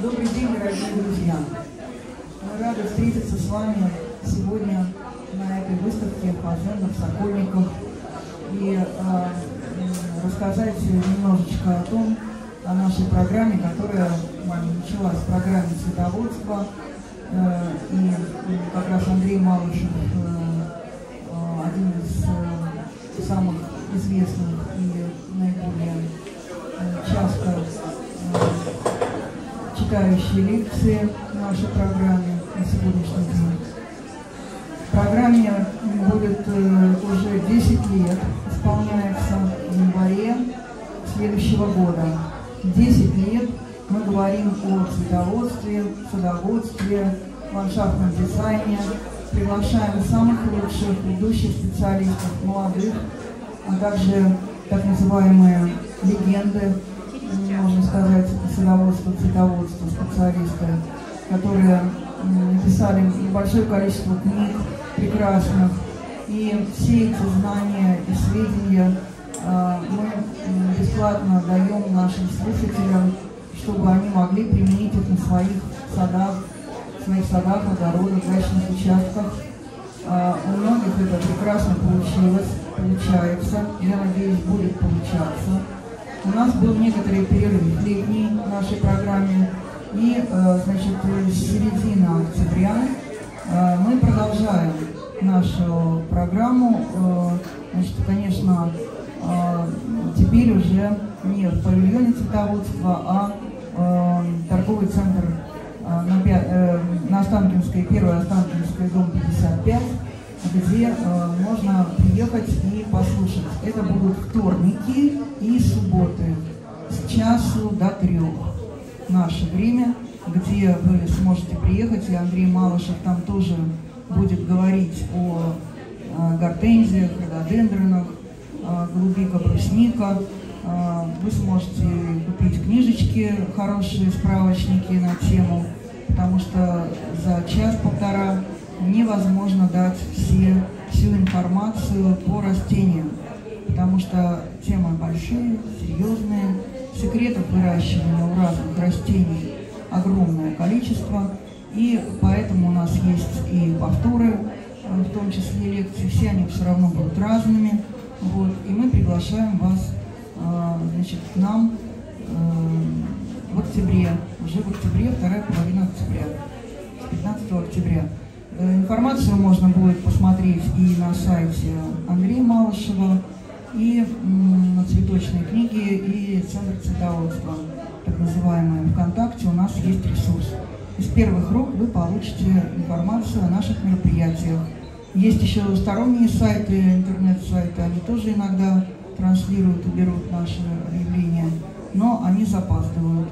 Добрый день, дорогие друзья! Мы рады встретиться с вами сегодня на этой выставке «Фазенов, Сокольников» и э, рассказать немножечко о том, о нашей программе, которая началась, программе цветоводства. Э, и как раз Андрей Малышев, э, э, один из э, самых известных и наиболее часто читающие лекции нашей программе на сегодняшний день. Программе будет э, уже 10 лет, исполняется в январе следующего года. 10 лет мы говорим о цветоводстве, садоводстве, ландшафтном дизайне, приглашаем самых лучших ведущих специалистов, молодых, а также так называемые легенды можно сказать, садоводство, цветоводство, специалисты, которые написали большое количество книг прекрасных. И все эти знания и сведения а, мы бесплатно даем нашим слушателям, чтобы они могли применить их на своих садах, своих садах, огородах, дачных участках. А, у многих это прекрасно получилось, получается. Я надеюсь, будет получаться. У нас был некоторый перерыв летний в нашей программе. И, э, значит, с середины октября э, мы продолжаем нашу программу. Э, значит, конечно, теперь уже не в павильоне цветоводства, а торговый центр на, Останкинской, первый Останкинской, дом 55, где э, можно приехать и послушать. Это будут вторники и субботы с часу до трех. Наше время, где вы сможете приехать, и Андрей Малышев там тоже будет говорить о э, гортензиях, рододендронах, голубика, брусника. Э, вы сможете купить книжечки, хорошие справочники на тему, потому что за час-полтора невозможно дать все, всю информацию по растениям, потому что темы большие, серьезные, секретов выращивания у разных растений огромное количество, и поэтому у нас есть и повторы, в том числе лекции, все они все равно будут разными, вот, и мы приглашаем вас а, значит, к нам э, в октябре, уже в октябре, вторая половина октября, 15 октября. Э, информацию можно будет посмотреть и на сайте Андрея Малышева, и на цветочной книге, и Центр цветоводства, так называемый ВКонтакте, у нас есть ресурс. Из первых рук вы получите информацию о наших мероприятиях. Есть еще сторонние сайты, интернет-сайты, они тоже иногда транслируют и берут наши объявления, но они запаздывают.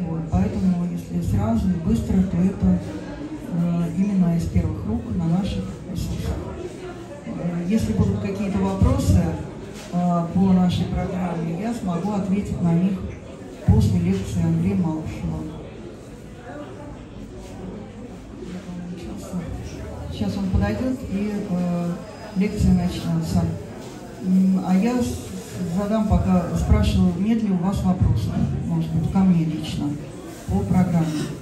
Вот, поэтому, если сразу и быстро, то это именно из первых рук на наших ресурсах. Э, если будут какие-то вопросы э, по нашей программе, я смогу ответить на них после лекции Андрея Малышева. Сейчас он подойдет и э, лекция начнется. А я задам пока, спрашиваю, нет ли у вас вопросов, может быть, ко мне лично по программе.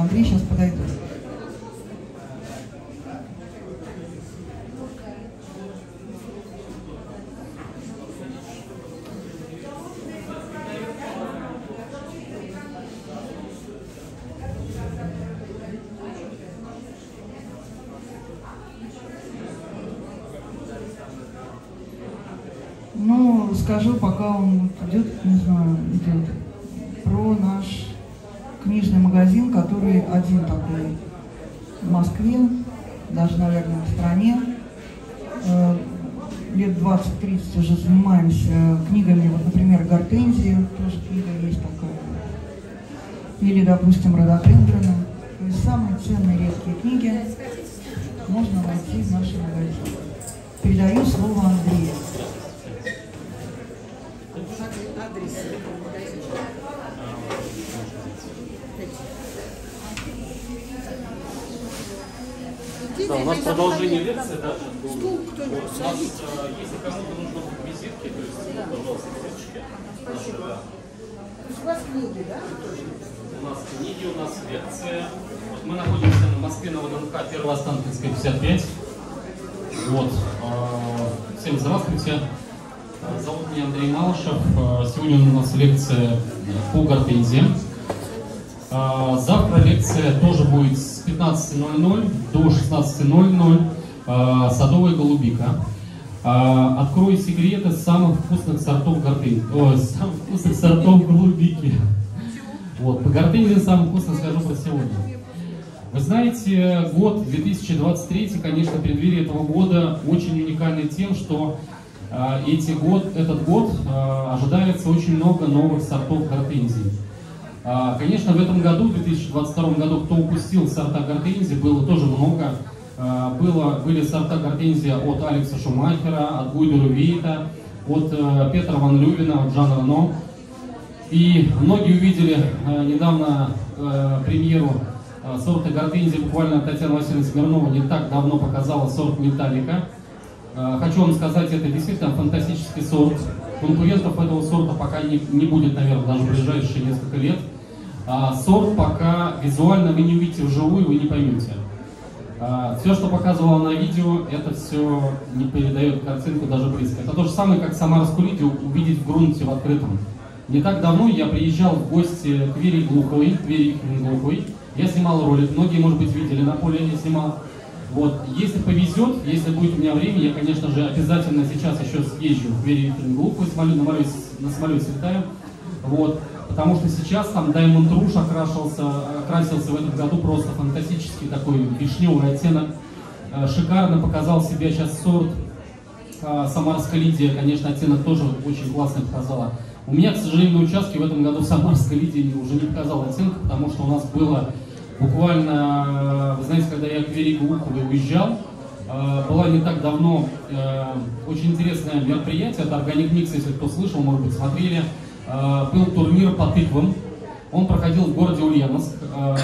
Андрей сейчас подойдет. Ну, скажу, пока он идет, не знаю, идет, про наш книжный магазин, который один такой в Москве, даже, наверное, в стране. Э, лет 20-30 уже занимаемся книгами, вот, например, «Гортензия», тоже книга есть такая. Или, допустим, «Рододендрона». То есть самые ценные редкие книги можно найти в нашем магазине. Передаю слово Андрею. Да, у нас продолжение лекции, да, Стул кто-нибудь у нас, если кому-то нужно визитки, то есть, да. пожалуйста, визиточки. Спасибо. Да. есть у вас книги, да? У нас книги, у нас лекции. Вот мы находимся на Москве на ВДНХ 1 Останкинская 55. Вот. а, Всем здравствуйте. А, Зовут меня Андрей Малышев. А, Сегодня у нас лекция по гортензии. Завтра лекция тоже будет с 15.00 до 16.00. а, Садовая голубика. А, Открою секреты самых вкусных сортов гортензии. Ой, самых вкусных сортов голубики. Вот, по гортензии самое вкусное скажу про сегодня. Вы знаете, год 2023, конечно, преддверие этого года очень уникальный тем, что э, эти год, этот год э, ожидается очень много новых сортов гортензий. А, конечно, в этом году, в 2022 году, кто упустил сорта гортензии, было тоже много. А, было, были сорта гортензии от Алекса Шумахера, от Гуйдера Вейта, от э, Петра Ван Лювина, от Жана Рено. И многие увидели э, недавно э, премьеру э, сорта гортензии, буквально Татьяна Васильевна Смирнова не так давно показала сорт Металлика. Э, хочу вам сказать, это действительно фантастический сорт. Конкурентов этого сорта пока не, не будет, наверное, даже в ближайшие несколько лет. А, сорт пока визуально вы не увидите вживую, вы не поймете. А, все, что показывала на видео, это все не передает картинку даже близко. Это то же самое, как Самарскую видео увидеть в грунте в открытом. Не так давно я приезжал в гости к Вере Глуховой, к Вере Глуховой. Я снимал ролик, многие, может быть, видели, на поле я снимал. Вот, если повезет, если будет у меня время, я, конечно же, обязательно сейчас еще съезжу в Вере самолете, на самолете слетаю. Вот, потому что сейчас там Diamond Rouge окрашивался, окрасился в этом году просто фантастический такой вишневый оттенок. Э, Шикарно показал себя сейчас сорт а, Самарская Лидия, конечно, оттенок тоже очень классный показала. У меня, к сожалению, на участке в этом году Самарская Лидия уже не показала оттенка, потому что у нас было буквально, вы знаете, когда я к Вере Глуховой уезжал, э, была не так давно э, очень интересное мероприятие, это Organic Mix, если кто слышал, может быть, смотрели. Э, Был турнир по тыквам, он проходил в городе Ульяновск, э,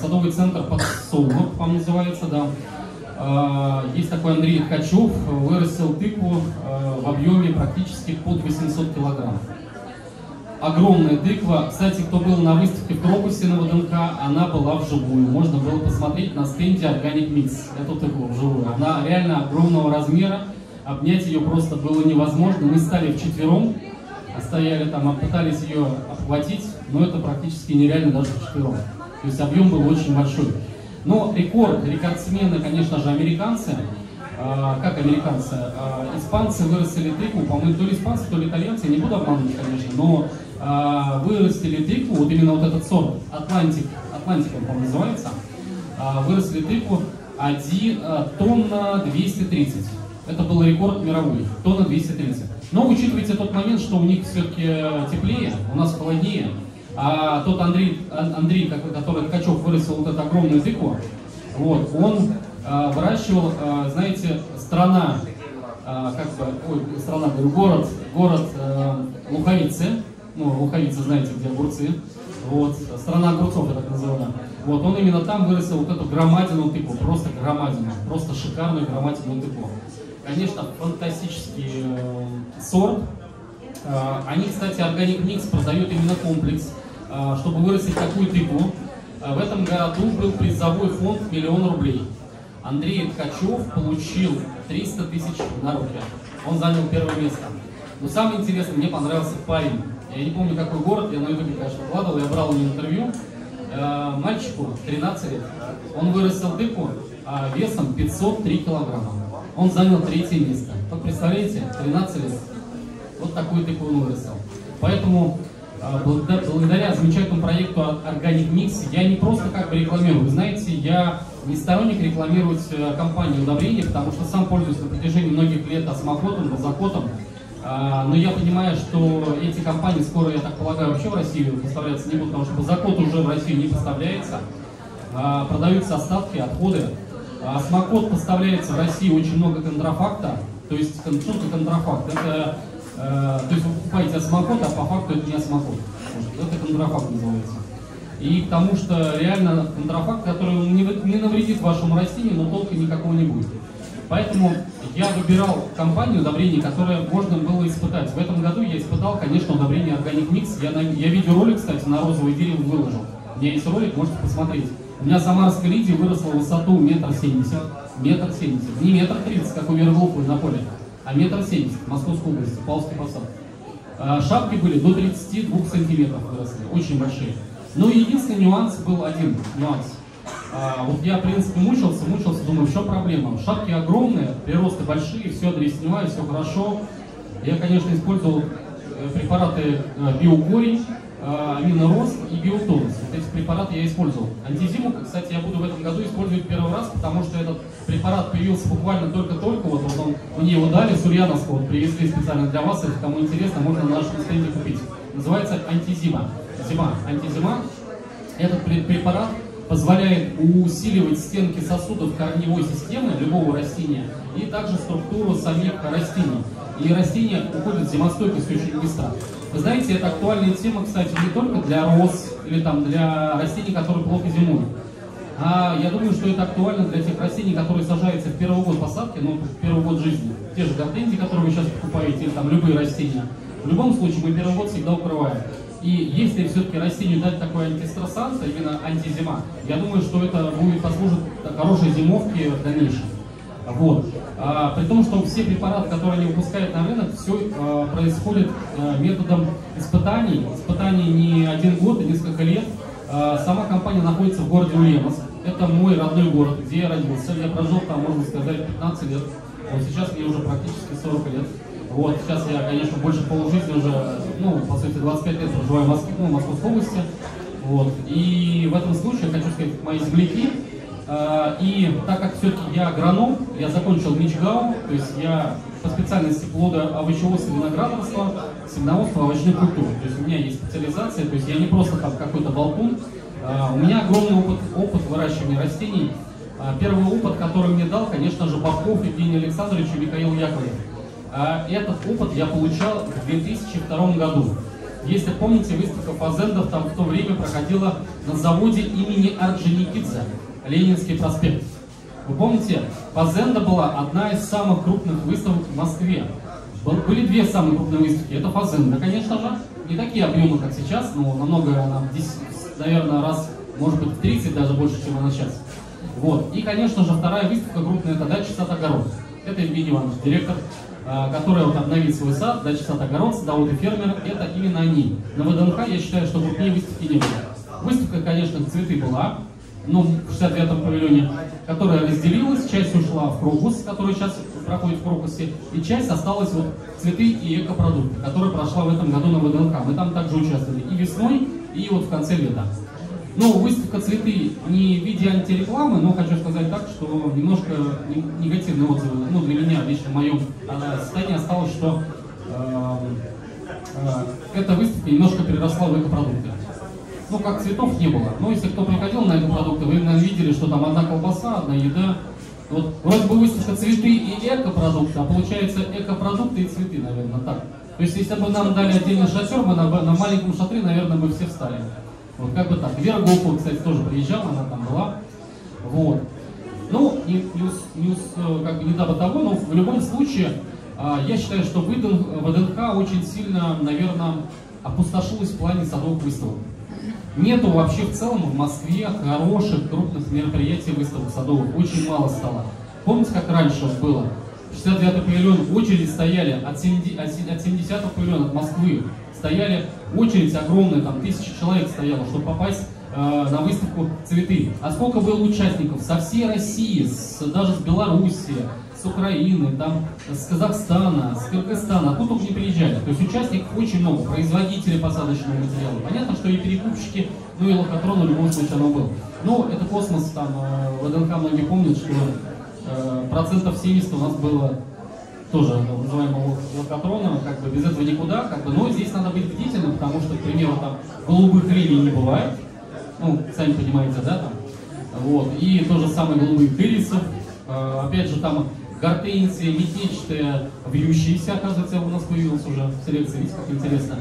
садовый центр подсолнух, по-моему, называется, да. Э, Есть такой Андрей Ткачев, вырастил тыкву в объеме практически под 800 килограмм. Огромная тыква. Кстати, кто был на выставке в Крокусе на ВДНХ, она была вживую. Можно было посмотреть на стенде Organic Mix, эту тыкву вживую. Она реально огромного размера. Обнять ее просто было невозможно. Мы стали вчетвером, стояли там, а пытались ее обхватить, но это практически нереально даже вчетвером. То есть объем был очень большой. Но рекорд, рекордсмены, конечно же, американцы. А, как американцы? А, испанцы вырастили тыкву, по-моему, то ли испанцы, то ли итальянцы, я не буду обманывать, конечно, но а, вырастили тыкву, вот именно вот этот сорт, Atlantic, Atlantic он, по-моему, называется, а, вырастили тыкву 1 а, тонна 230. Это был рекорд мировой, тонна 230. Но учитывайте тот момент, что у них все-таки теплее, у нас холоднее, а тот Андрей, Ан- Андрей который Ткачев вырастил вот эту огромную тыкву, вот, он а, выращивал, а, знаете, страна, а, как бы, ой, страна, говорю, город, город а, Луховицы, ну, Луховицы, знаете, где огурцы, вот, страна огурцов, я так называю. Вот, он именно там вырастил вот эту громадину тыкву, просто громадину, просто шикарную громадину тыкву. Конечно, фантастический э, сорт. Э, Они, кстати, Organic Mix продают именно комплекс, э, чтобы вырастить такую тыкву. Э, В этом году был призовой фонд миллион рублей. Андрей Ткачев получил 300 тысяч на руки. Он занял первое место. Но самое интересное, мне понравился парень. Я не помню, какой город, я на ютубе, конечно, вкладывал, я брал у него интервью. Э, Мальчику 13 лет. Он вырастил тыкву а, весом 503 килограмма. Он занял третье место. Вот представляете, 13 лет. Вот такую тыкву он вырастил. Поэтому а, благодаря, замечательному проекту Or- Organic Mix я не просто как бы рекламирую. Вы знаете, я не сторонник рекламировать э, компанию удобрений, потому что сам пользуюсь на протяжении многих лет осмокотом, базокотом. Но я понимаю, что эти компании скоро, я так полагаю, вообще в Россию поставляться не будут, потому что базокот уже в Россию не поставляется. А, Продаются остатки, отходы. А Осмокот поставляется в России очень много контрафакта. То есть, что такое контрафакт? Это, э, то есть вы покупаете осмокот, а по факту это не осмокот. Это контрафакт называется. И к тому, что реально контрафакт, который не, не навредит вашему растению, но толка никакого не будет. Поэтому я выбирал компанию удобрений, которое можно было испытать. В этом году я испытал, конечно, удобрение Organic Mix. Я, на, я видеоролик, кстати, на розовое дерево выложил. У меня есть ролик, можете посмотреть. У меня самарская лидия выросла в высоту метр семьдесят. Метр семьдесят. Не метр тридцать, как у Верглупы на поле, а метр семьдесят. Московской области, Павловский посад. А, шапки были до 32 сантиметров выросли, очень большие. Но единственный нюанс был один нюанс. А, вот я, в принципе, мучился, мучился, думаю, что проблема? Шапки огромные, приросты большие, все дресня, все хорошо. Я, конечно, использовал э, препараты э, биокорень, аминорост и биотонус. Вот эти препараты я использовал. Антизиму, кстати, я буду в этом году использовать первый раз, потому что этот препарат появился буквально только-только. Вот, вот он, мне его дали с Ульяновского, вот, привезли специально для вас. Если кому интересно, можно на нашем стенде купить. Называется антизима. Зима. Антизима. Этот препарат позволяет усиливать стенки сосудов корневой системы любого растения и также структуру самих растений. И растения уходят в зимостойкость быстро. Вы знаете, это актуальная тема, кстати, не только для роз или там для растений, которые плохо зимуют. А я думаю, что это актуально для тех растений, которые сажаются в первый год посадки, ну, в первый год жизни. Те же гортензии, которые вы сейчас покупаете, или там любые растения. В любом случае, мы первый год всегда укрываем. И если все-таки растению дать такой антистрессант, именно антизима, я думаю, что это будет послужить хорошей зимовке в дальнейшем. Вот. А, при том, что все препараты, которые они выпускают на рынок, все а, происходит а, методом испытаний. Испытаний не один год, а несколько лет. А, сама компания находится в городе Ульяновск. Это мой родной город, где я родился. Я прожил там, можно сказать, 15 лет. Вот сейчас мне уже практически 40 лет. Вот, сейчас я, конечно, больше полужизни уже, ну, по сути, 25 лет проживаю в Москве, ну, в Московской области. Вот. И в этом случае хочу сказать, мои земляки, и так как все-таки я агроном, я закончил Мичгау, то есть я по специальности плода овощеводства виноградарства, семеноводства овощных культур. То есть у меня есть специализация, то есть я не просто там какой-то болтун. Э, у меня огромный опыт, опыт выращивания растений. Э, первый опыт, который мне дал, конечно же, Бабков Евгений Александрович и Михаил Яковлев. Этот опыт я получал в 2002 году. Если помните, выставка фазендов там в то время проходила на заводе имени Орджоникидзе, Ленинский проспект. Вы помните, Фазенда была одна из самых крупных выставок в Москве. Были две самые крупные выставки. Это Фазенда, конечно же. Не такие объемы, как сейчас, но намного, нам, наверное, раз, может быть, 30 даже больше, чем она сейчас. Вот. И, конечно же, вторая выставка крупная, это дача сад огород. Это Евгений Иванович, директор а, которые вот обновит свой сад, дальше сад огород, садовод и фермер, это именно они. На ВДНХ я считаю, что крупнее выставки не было. Выставка, конечно, цветы была, ну, в 69-м павильоне, которая разделилась, часть ушла в Крокус, который сейчас проходит в Крокусе, и часть осталась вот цветы и экопродукты, которая прошла в этом году на ВДНХ. Мы там также участвовали и весной, и вот в конце лета. Ну, выставка «Цветы» не в виде антирекламы, но хочу сказать так, что немножко негативные отзывы, ну, для меня, лично в моем состоянии осталось, что э, э, эта выставка немножко переросла в экопродукты. Ну, как цветов не было. Но если кто приходил на экопродукты, вы, наверное, видели, что там одна колбаса, одна еда. Вот вроде бы выставка «Цветы» и экопродукты, а получается экопродукты и цветы, наверное, так. То есть, если бы нам дали отдельный шатер, мы на, на маленьком шатре, наверное, бы все встали. Вот как бы так. Вера Голкова, кстати, тоже приезжала, она там была. Вот. Ну, плюс, плюс э, как бы не до того, но в любом случае, а, я считаю, что ВДНХ очень сильно, наверное, опустошилась в плане садовых выставок. Нету вообще в целом в Москве хороших, крупных мероприятий выставок садовых. Очень мало стало. Помните, как раньше было? 69-й павильон, очереди стояли от 70-го павильона, от Москвы стояли очередь огромная, там тысячи человек стояло, чтобы попасть э, на выставку цветы. А сколько было участников со всей России, с, даже с Белоруссии, с Украины, там, с Казахстана, с Кыргызстана, откуда только не приезжали. То есть участников очень много, производители посадочного материала. Понятно, что и перекупщики, ну и лохотрон в любом случае оно было. Но это космос, там, э, ВДНХ многие помнят, что э, процентов 70 у нас было тоже называемого локотрона, как бы без этого никуда, как бы, но здесь надо быть бдительным, потому что, к примеру, там голубых лилий не бывает, ну, сами понимаете, да, там, вот, и то же самое голубых ирисов, э, опять же, там гортензия метельчатая, вьющаяся, оказывается, у нас появилась уже в селекции, видите, как интересно.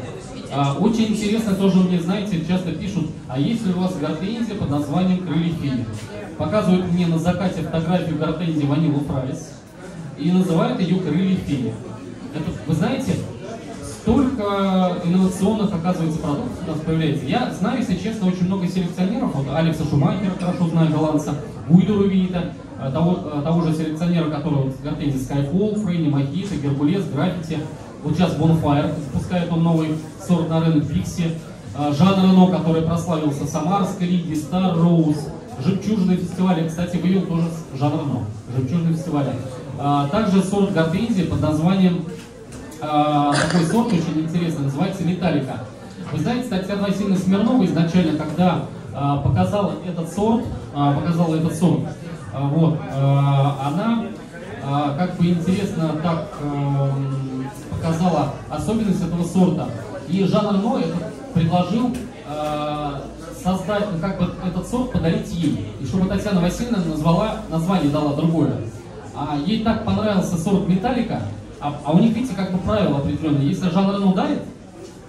А, очень интересно тоже мне, знаете, часто пишут, а есть ли у вас гортензия под названием крылья феи? Показывают мне на закате фотографию гортензии Ванилу Фрайс, и называют ее крылья феи. Это, вы знаете, столько инновационных, оказывается, продуктов у нас появляется. Я знаю, если честно, очень много селекционеров, вот Алекса Шумахера хорошо знаю, голландца, Гуйдеру Виита, э, того, э, того же селекционера, который вот, гортензии Skyfall, Фрейни, Мохито, Геркулес, Граффити. Вот сейчас Bonfire запускает он новый сорт на рынок Пикси. Э, Жан Рено, который прославился Самарской лиги, Star Rose, Жемчужный фестиваль, кстати, вывел тоже Жан Рено, Жемчужный фестиваль. Также сорт гортензии под названием такой сорт очень интересный, называется металлика. Вы знаете, Татьяна Васильевна Смирнова изначально, когда э, показала этот сорт, э, показала этот сорт, вот, она как бы интересно так э, показала особенность этого сорта. И Жан Рено это предложил создать, ну, как бы этот сорт подарить ей. И чтобы Татьяна Васильевна назвала, название дала другое. А ей так понравился сорт металлика, а, а у них, видите, как бы правило определенное. Если Жан Рено дарит,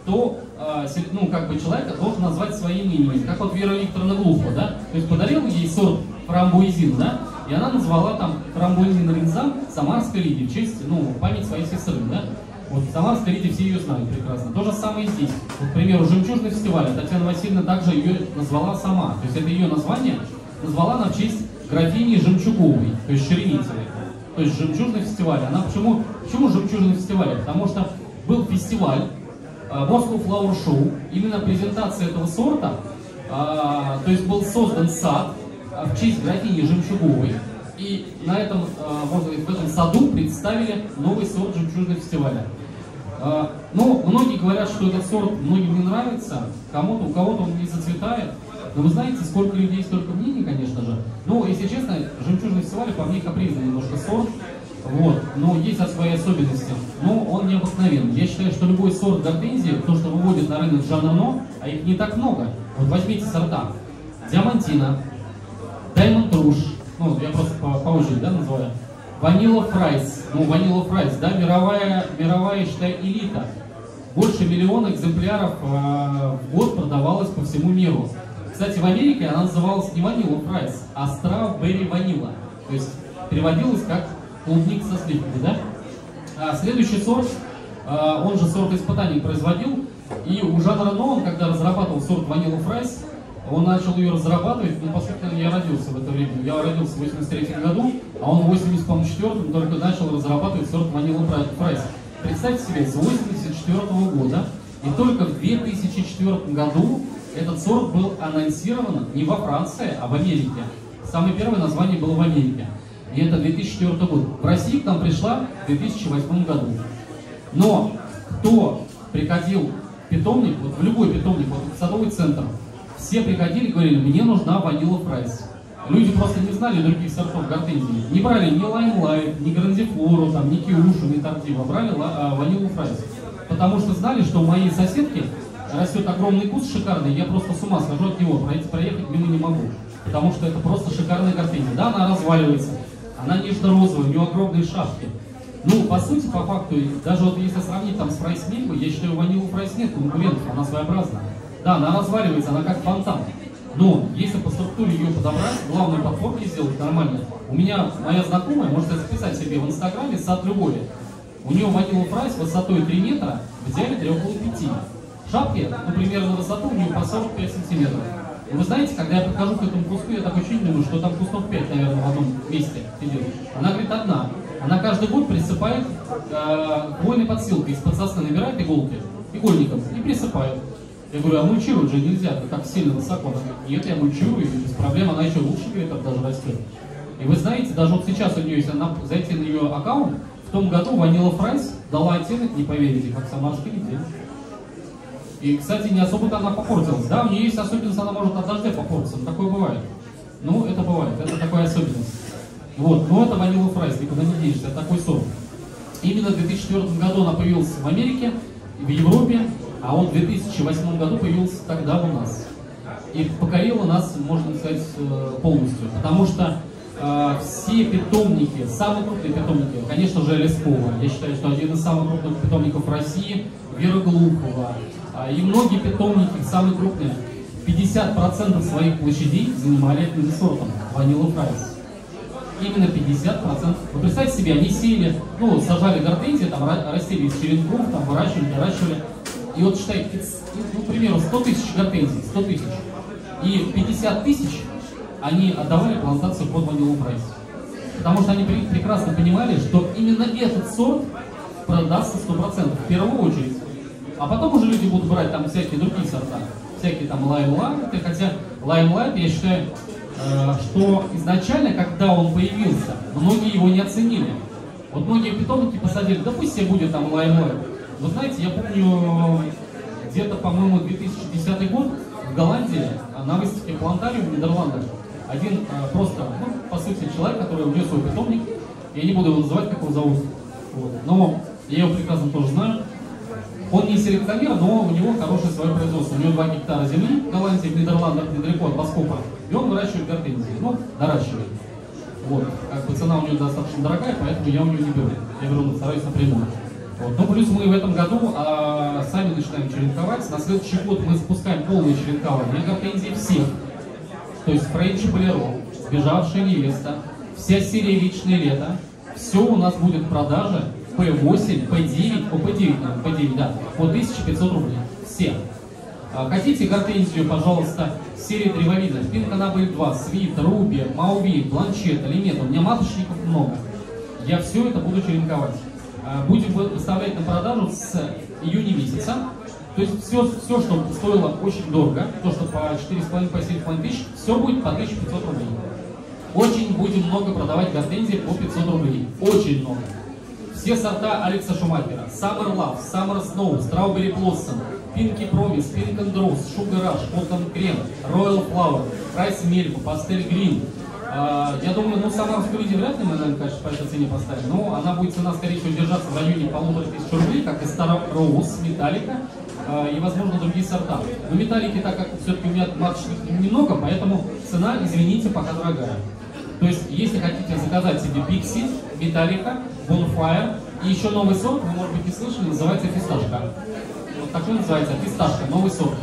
то э, ну, как бы человек должен назвать своим именем. Как вот Вера Викторовна Глухова, да? То есть подарил ей сорт фрамбуизин, да? И она назвала там фрамбуизин ринзам Самарской лиги в честь, ну, память своей сестры, да? Вот в Самарской лиге все ее знают прекрасно. То же самое и здесь. Вот, к примеру, «Жемчужный фестиваль». Татьяна Васильевна также ее назвала сама. То есть это ее название назвала она в честь графини Жемчуговой, то есть Шереметьевой то есть жемчужный фестиваль. Она почему, почему жемчужный фестиваль? Потому что был фестиваль, э, Moscow Flower Show, именно презентация этого сорта, э, то есть был создан сад э, в честь графини Жемчуговой, и на этом, можно сказать, в этом саду представили новый сорт жемчужного фестиваля. Ну, многие говорят, что этот сорт многим не нравится, кому-то, у кого-то он не зацветает, но вы знаете, сколько людей, столько мнений, конечно же. Ну, если честно, жемчужный фестиваль по мне капризный немножко сорт. Вот, но есть свои особенности. Но он необыкновенный. Я считаю, что любой сорт гортензии, то, что выводит на рынок Жан Рено, а их не так много. Вот возьмите сорта. Диамантина, Diamond Rouge, ну, я просто по, по очереди, да, называю. Ванила Фрайс, ну, Ванила Фрайс, да, мировая, мировая, считай, элита. Больше миллиона экземпляров э, в год продавалось по всему миру. Кстати, в Америке она называлась не Ванила Фрайс, а Strawberry Vanilla. То есть переводилась как клубника со сливками, да? А следующий сорт, а, он же сорт испытаний производил, и у Жана Рено, когда разрабатывал сорт Ванила Фрайс, он начал ее разрабатывать, ну, по сути, я родился в это время, я родился в 83 году, а он в 84 только начал разрабатывать сорт Ванила Фрайс. Представьте себе, с 84 года, и только в 2004 году этот сорт был анонсирован не во Франции, а в Америке. Самое первое название было в Америке. И это 2004 год. В России к нам пришла в 2008 году. Но кто приходил в питомник, вот в любой питомник, вот в садовый центр, все приходили и говорили, мне нужна Ванила Фрайс. Люди просто не знали других сортов гортензии. Не брали ни Limelight, ни грандифлору, там, ни киушу, ни тардива. Брали а, Ванилу Фрайс. Потому что знали, что у моей соседки растет огромный куст шикарный, я просто с ума схожу от него, проехать мимо не могу. Потому что это просто шикарная гортензия. Да, она разваливается, она нежно-розовая, у нее огромные шапки. Ну, по сути, по факту, даже вот если сравнить там с прайс я считаю, ванилу прайс нет конкурентов, она своеобразная. Да, она разваливается, она как фонтан. Но если по структуре ее подобрать, главную подформки сделать нормально, у меня моя знакомая, можете записать себе в инстаграме сад любови. У нее ванила прайс высотой 3 метра, в диаметре около 5 шапки, ну, примерно высоту у нее по 45 сантиметров. И вы знаете, когда я подхожу к этому куску, я так очень думаю, что там кустов 5, наверное, в одном месте идет. Она говорит, одна. Она каждый год присыпает э, хвойной подстилкой, из-под сосны набирает иголки, игольником, и присыпает. Я говорю, а мульчировать же нельзя, это так сильно высоко. Она говорит, нет, я мульчирую, без проблем, она еще лучше, говорит, даже растет. И вы знаете, даже вот сейчас у нее, если она зайти на ее аккаунт, в том году Ванила Фрайс дала оттенок, не поверите, как самарский неделя. И, кстати, не особо-то она попортилась. Да, у нее есть особенность, она может от дождя попортиться. Но такое бывает. Ну, это бывает. Это такая особенность. Вот. Но это Ванила Фрайс, никуда не денешься. Это такой сорт. Именно в 2004 году она появилась в Америке, в Европе, а он в 2008 году появился тогда у нас. И покорила нас, можно сказать, э, полностью. Потому что э, все питомники, самые крупные питомники, конечно же, Лескова. Я считаю, что один из самых крупных питомников России, Вера Глухова, и многие питомники, самые крупные, 50% своих площадей занимали этим сортом, Ванила Фрайс. именно 50%. Вы представьте себе, они сеяли, ну, сажали гортензии, там растили из черенков, там выращивали, выращивали. И вот считайте, ну, к примеру, 100 тысяч гортензий, 100 тысяч. И 50 тысяч они отдавали плантацию под ванилу прайс. Потому что они прекрасно понимали, что именно этот сорт продастся 100%, в первую очередь. А потом уже люди будут брать там всякие другие сорта, всякие там лаймлайты, хотя лаймлайт, я считаю, э, что изначально, когда он появился, многие его не оценили. Вот многие питомники посадили, да пусть себе будет там лаймлайт. Вы знаете, я помню, где-то, по-моему, 2010 год в Голландии на выставке плантариум в Нидерландах один э, просто, ну, по сути, человек, который внес свой питомник, я не буду его называть, как его зовут, вот. но я его прекрасно тоже знаю, он не селекционер, но у него хорошее свое производство. У него 2 гектара земли в Голландии, в Нидерландах, недалеко от Баскопа. И он выращивает гортензии. Ну, наращивает. Вот. Как бы цена у него достаточно дорогая, поэтому я у него не беру. Я беру, стараюсь напрямую. Вот. Ну, плюс мы в этом году а, сами начинаем черенковать. На следующий год мы запускаем полное черенкование гортензий всех. То есть Френчи Болеро, сбежавшая невеста, вся серия «Вечное лето», все у нас будет в продаже P8, P9, по P9, P9, да, по 1500 рублей. Все. А, хотите гортензию, пожалуйста, серии древовидных, Пинканабель 2, Свит, Руби, Мауви, Бланчет, Лимет, у меня маточников много. Я все это буду черенковать. А, будем выставлять на продажу с июня месяца. То есть все, все, что стоило очень дорого, то, что по 4,5, по 7,5 тысяч, все будет по 1500 рублей. Очень будем много продавать гортензии по 500 рублей. Очень много. Все сорта Алекса Шумахера. Summer Love, Summer Snow, Strawberry Blossom, Pinky Promise, Pink and Rose, Sugar Rush, Cotton Cream, Royal Flower, Rice Milk, Pastel Green, а, я думаю, ну, самарскую лидию вряд ли мы, наверное, конечно, по этой цене поставим, но она будет цена, скорее всего, держаться в районе полутора тысяч рублей, как и Star Rose, Металлика и, возможно, другие сорта. Но металлики, так как все-таки у меня маточных немного, поэтому цена, извините, пока дорогая. То есть, если хотите заказать себе Pixie, Металлика, Bonfire и еще новый сорт, вы, может быть, не слышали, называется фисташка. Вот такой называется, фисташка, новый сорт.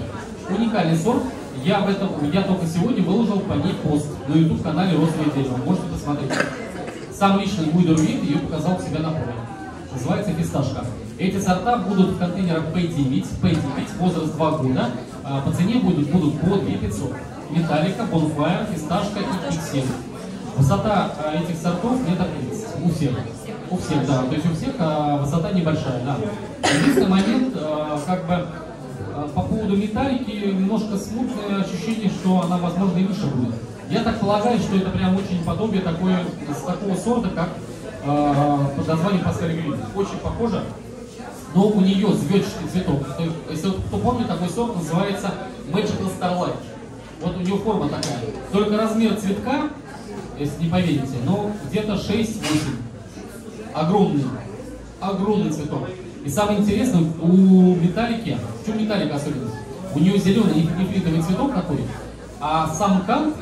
Уникальный сорт, я в этом, я только сегодня выложил по ней пост на YouTube-канале Розовое дерево. Можете посмотреть. Сам лично Гуйдер Вид ее показал себя на поле. Называется фисташка. Эти сорта будут в контейнерах P9, P9, возраст 2 года. А, по цене будут, будут по 2500. Металлика, Bonfire, фисташка и Pixel. Высота а, этих сортов метр 30 у всех. У всех, да. То есть у всех а, высота небольшая, да. Единственный момент, как бы, Э, по поводу металлики немножко смутное ощущение, что она, возможно, и выше будет. Я так полагаю, что это прям очень подобие такое, с такого сорта, как э, под названием Паскаль. Очень похоже, но у нее звездчатый цветок. То есть, если кто помнит, такой сорт называется Magical Starlight. Вот у нее форма такая. Только размер цветка, если не поверите, но где-то 6-8. Огромный. Огромный цветок. И самое интересное, у металлики, в чем металлика особенность? У нее зеленый нефритовый цветок такой, а сам кант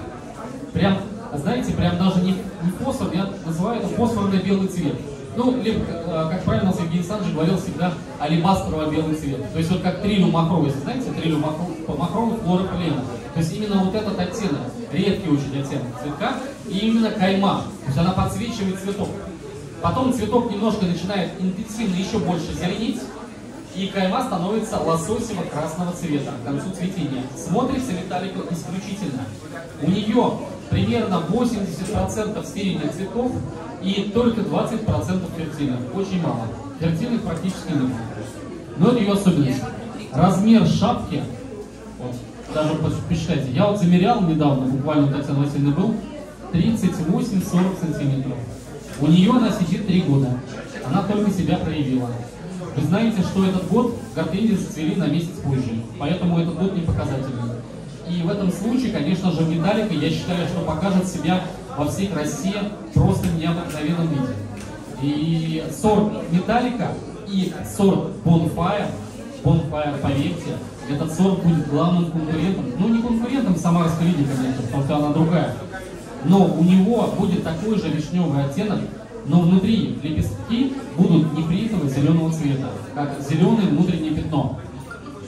прям, знаете, прям даже не, не фосфор, я называю это фосфорный белый цвет. Ну, либо, э, как правильно Сергей Александрович говорил всегда, алебастрово-белый цвет. То есть вот как трилю если знаете, трилю махровый флорополена. То есть именно вот этот оттенок, редкий очень оттенок цветка, и именно кайма. То есть она подсвечивает цветок. Потом цветок немножко начинает интенсивно еще больше зеленеть, и кайма становится лососево-красного цвета к концу цветения. Смотрится металлика исключительно. У нее примерно 80% стерильных цветов и только 20% фертильных. Очень мало. Фертильных практически нет. Но это ее особенность. Размер шапки, вот, даже посчитайте, я вот замерял недавно, буквально у Татьяны Васильевны был, 38-40 сантиметров. У нее она сидит три года. Она только себя проявила. Вы знаете, что этот год гортензии зацвели на месяц позже, поэтому этот год не показательный. И в этом случае, конечно же, Металлика, я считаю, что покажет себя во всей красе просто в необыкновенном виде. И сорт Металлика и сорт Bonfire, Bonfire, поверьте, этот сорт будет главным конкурентом. Ну, не конкурентом Самарской лиги, конечно, потому что она другая но у него будет такой же вишневый оттенок, но внутри лепестки будут неприятного зеленого цвета, как зеленое внутреннее пятно.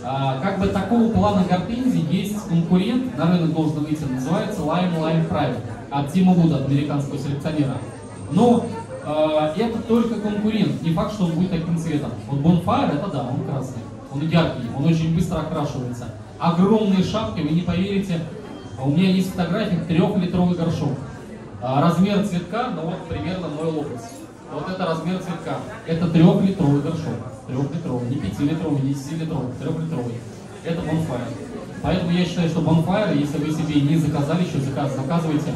А, как бы такого плана гортензии есть конкурент, на рынок должен выйти, называется Lime Lime Private от Тима Вуда, американского селекционера. Но э, это только конкурент, не факт, что он будет таким цветом. Вот Bonfire, это да, он красный, он яркий, он очень быстро окрашивается. Огромные шапки, вы не поверите, у меня есть фотография трехлитровый горшок. А, размер цветка, ну вот примерно мой локоть. Вот это размер цветка. Это трехлитровый горшок. Трехлитровый, не пятилитровый, не десятилитровый, трехлитровый. Это Bonfire. Поэтому я считаю, что Bonfire, если вы себе не заказали еще, заказ, заказывайте.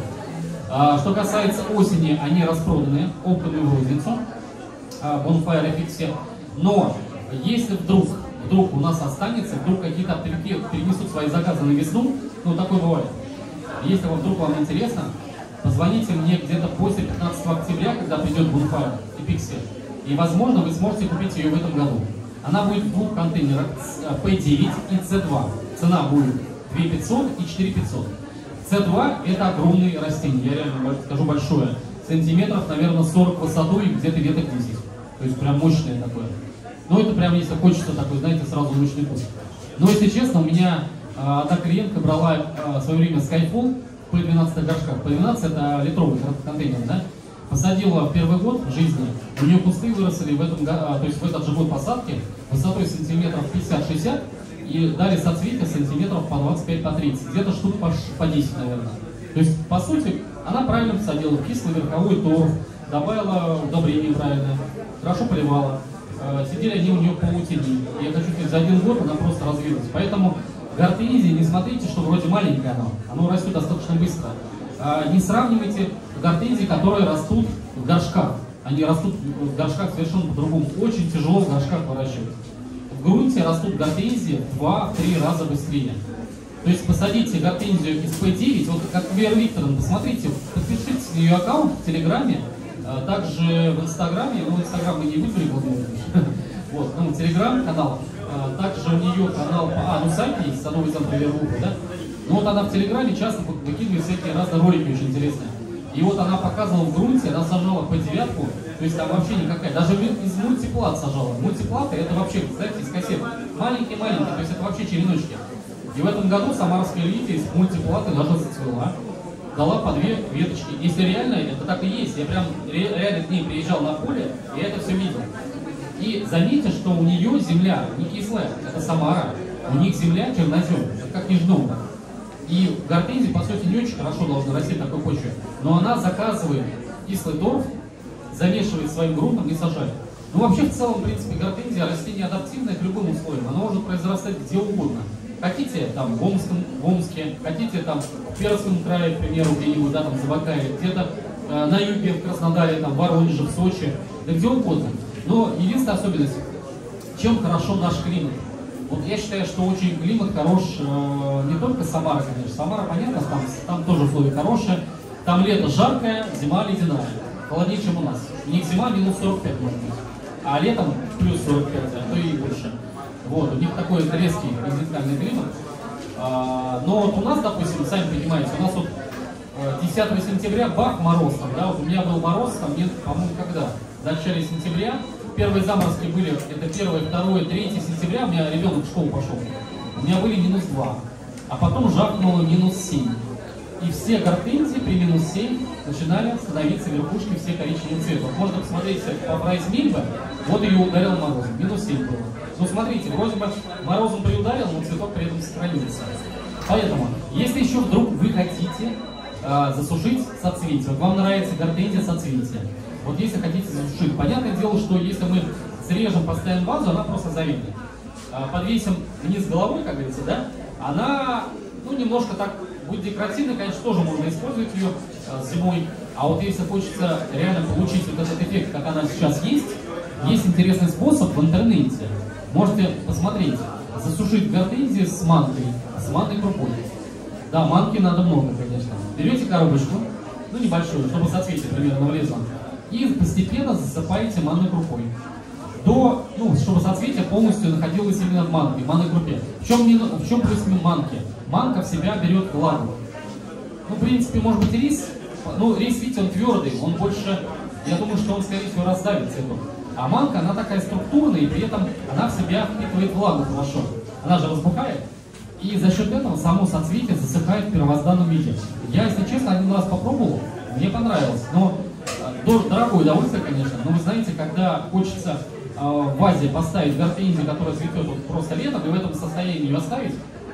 А, что касается осени, они распроданы, оптовую розницу. А, Bonfire FX. Но если вдруг, вдруг у нас останется, вдруг какие-то оптовики перенесут свои заказы на весну, ну такое бывает. Если вдруг вам интересно, Позвоните мне где-то после 15 октября, когда придет Bonfire Pixie. И, возможно, вы сможете купить ее в этом году. Она будет в двух контейнерах P9 и C2. Цена будет 2500 и 4500. C2 это огромные растения, я реально скажу большое. Сантиметров, наверное, 40 в высоту и где-то веток 10. То есть прям мощное такое. Но это прям, если хочется такой, знаете, сразу мощный куст. Но если честно, у меня одна клиентка брала э, в свое время Skyfall, по 12 горшках. По 12 это литровый контейнер, да? Посадила в первый год жизни, у нее кусты выросли в этом а, то есть в этот же год посадки высотой сантиметров 50-60 и дали соцветия сантиметров по 25 по 30, где-то штук по, по 10, наверное. То есть, по сути, она правильно посадила кислый верховой торф, добавила удобрение правильно, хорошо поливала. Э, сидели они у нее по паутине. Я хочу сказать, за один год она просто развилась. Поэтому Гортензия, не смотрите, что вроде маленькое оно, оно растет достаточно быстро. А, не сравнивайте гортензии, которые растут в горшках. Они растут в горшках совершенно по-другому. Очень тяжело в горшках выращивать. В грунте растут гортензии в 2-3 раза быстрее. То есть посадите гортензию из P9, вот как Вера Викторовна, посмотрите, подпишитесь на ее аккаунт в Телеграме, а также в Инстаграме, ну, Инстаграм мы не выбрали, вот, ну, Телеграм-канал, а, также у нее канал, а, ну сайт есть, садовый центр Вервуха, да? Ну вот она в Телеграме часто выкидывает всякие разные ролики очень интересные. И вот она показывала в грунте, она сажала по девятку, то есть там вообще никакая, даже из мультиплат сажала. Мультиплаты это вообще, знаете, из кассет. Маленькие-маленькие, то есть это вообще череночки. И в этом году Самарская Лидия из мультиплаты даже зацвела. Дала по две веточки. Если реально, это так и есть. Я прям реально к ней приезжал на поле, и это все видел. И заметьте, что у нее земля не кислая, это Самара. У них земля чернозем, это как неждомка. И гортензия, по сути, не очень хорошо должна расти в такой почве. Но она заказывает кислый торф, замешивает своим грунтом и сажает. Ну, вообще, в целом, в принципе, гортензия растение адаптивное к любым условиям. Оно может произрастать где угодно. Хотите там в, Омском, в Омске, хотите там в Пермском крае, к примеру, где-нибудь, да, там в Забайкалье, где-то э, на юге, в Краснодаре, там в Воронеже, в Сочи, да где угодно. Но единственная особенность, чем хорошо наш климат. Вот я считаю, что очень климат хорош э, не только Самара, конечно. Самара, понятно, там, там тоже условия хорошие. Там лето жаркое, зима ледяная. Холоднее, чем у нас. У них зима минус 45 может быть. А летом плюс 45, а то и больше. Вот, у них такой резкий континентальный климат. А, но вот у нас, допустим, сами понимаете, у нас вот 10 э, сентября бах, мороз там, да, вот у меня был мороз там, нет, по-моему, когда? В начале сентября, первые заморозки были, это 1, 2, 3 сентября, у меня ребенок в школу пошел. У меня были минус 2, а потом жахнуло минус 7. И все гортензии при минус 7 начинали становиться верхушки все коричневого цвета. Можно посмотреть по прайс Мильба, вот ее ударил морозом, минус 7 было. Ну смотрите, вроде бы морозом приударил, но цветок при этом сохранился. Поэтому, если еще вдруг вы хотите э, засушить соцветие, вот вам нравится гортензия соцветия, вот если хотите засушить, понятное дело, что если мы срежем, поставим вазу, она просто завянет. А, подвесим вниз головой, как говорится, да, она, ну, немножко так будет декоративной, конечно, тоже можно использовать ее а, зимой. А вот если хочется реально получить вот этот эффект, как она сейчас есть, есть интересный способ в интернете. Можете посмотреть, засушить гортензии с манкой, с манной крупой. Да, манки надо много, конечно. Берете коробочку, ну небольшую, чтобы соцветие примерно влезло и постепенно засыпаете манной крупой. До, ну, чтобы соцветие полностью находилось именно в манке, крупе. В чем, не, в чем плюс манки? Манка в себя берет влагу. Ну, в принципе, может быть, рис, ну, рис, видите, он твердый, он больше, я думаю, что он, скорее всего, раздавит цветок. А манка, она такая структурная, и при этом она в себя впитывает влагу хорошо. она же разбухает, и за счет этого само соцветие засыхает в первозданном виде. Я, если честно, один раз попробовал, мне понравилось, но э, дорогое удовольствие, конечно, но вы знаете, когда хочется в вазе поставить гортензию, которая цветет вот просто летом, и в этом состоянии ее оставить,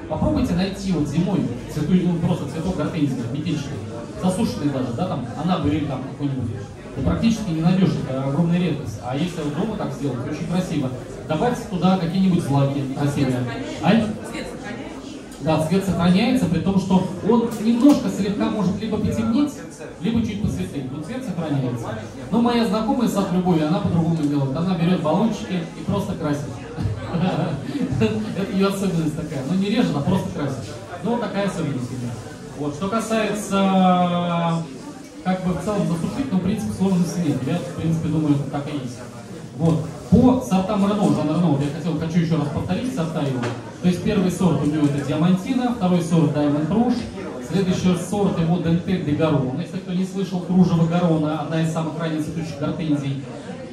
попробуйте найти вот зимой цвету, ну, просто цветок гортензии, метельчатый, засушенный даже, да, там, анабы или там какой-нибудь. Ты практически не найдешь, это огромная редкость. А если вот дома так сделать, очень красиво. Добавьте туда какие-нибудь злаки красивые. А? Да, цвет сохраняется, при том, что он немножко слегка может либо потемнеть, либо чуть посветлеть, но цвет сохраняется. Но моя знакомая Сад Любови, она по-другому делает. Она берет баллончики и просто красит. Это ее особенность такая. Ну не режет, а просто красит. Ну такая особенность у Вот. Что касается как бы в целом засушить, но в принципе сложности нет. Я в принципе думаю, это так и есть. Вот. По сортам Рено, Жан Рено, я хотел, хочу еще раз повторить сорта его. То есть первый сорт у него это Диамантина, второй сорт Diamond Rouge, следующий сорт его Dentelle de Gorron. Если кто не слышал, кружево Гарона, одна из самых ранних цветущих гортензий.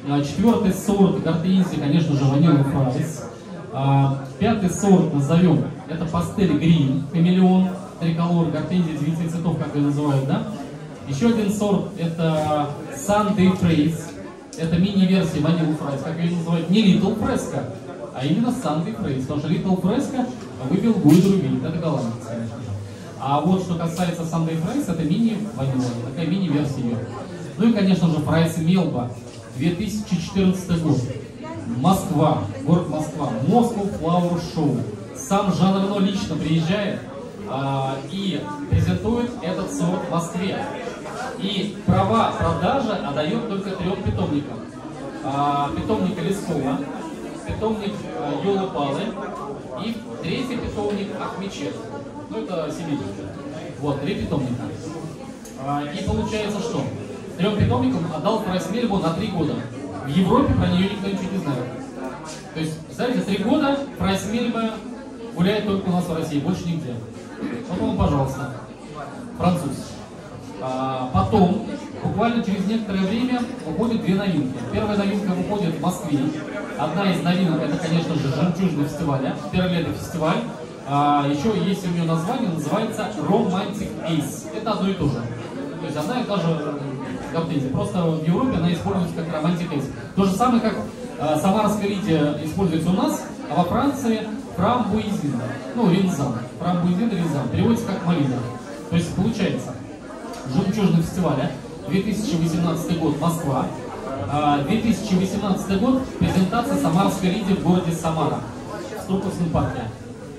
А, четвертый сорт гортензии, конечно же, Ванила Фрайс. Пятый сорт назовем, это Pastel Green, хамелеон, триколор, гортензия, девяти цветов, как ее называют, да? Еще один сорт это Sundae Fraise, это мини-версия Vanille Fraise, как ее называют, не Little Fresco, а именно Sundae Fraise, потому что Little Fresco выбил Гуйдру это голландец, конечно. А вот что касается Sundae Fraise, это мини-ванила, такая мини-версия ее. Ну и, конечно же, Fraise Melba, 2014 год. Москва, город Москва, Moscow Flower Show. Сам Жан Рено лично приезжает а, и презентует этот сорт в Москве. И права продажи отдает только трем питомникам. А, питомник Лескова, питомник а, Йолы Палы и третий питомник Ахмечет. Ну это Сибирь. Вот, три питомника. А, и получается что? Трем питомникам отдал прайс Мельбу на три года. В Европе про нее никто ничего не знает. То есть, представляете, три года прайс Мельба гуляет только у нас в России, больше нигде. Вот вам, пожалуйста, француз. А, потом, буквально через некоторое время, выходят две новинки. Первая новинка выходит в Москве. Одна из новинок, это, конечно же, «Жемчужный фестиваль», первый лето фестиваль. А, еще есть у нее название, называется Romantic Ace. Это одно и то же. То есть одна и та же гортензия. Просто в Европе она используется как Romantic Ace. То же самое, как а, самарская лидия используется у нас, а во Франции фрамбуизин. Ну, ринзан. Фрамбуизин, ринзан. Переводится как малина. То есть получается, жемчужный фестиваль, 2018 год, Москва. 2018 а, год, презентация Самарской лидии в городе Самара, в Струковском парке.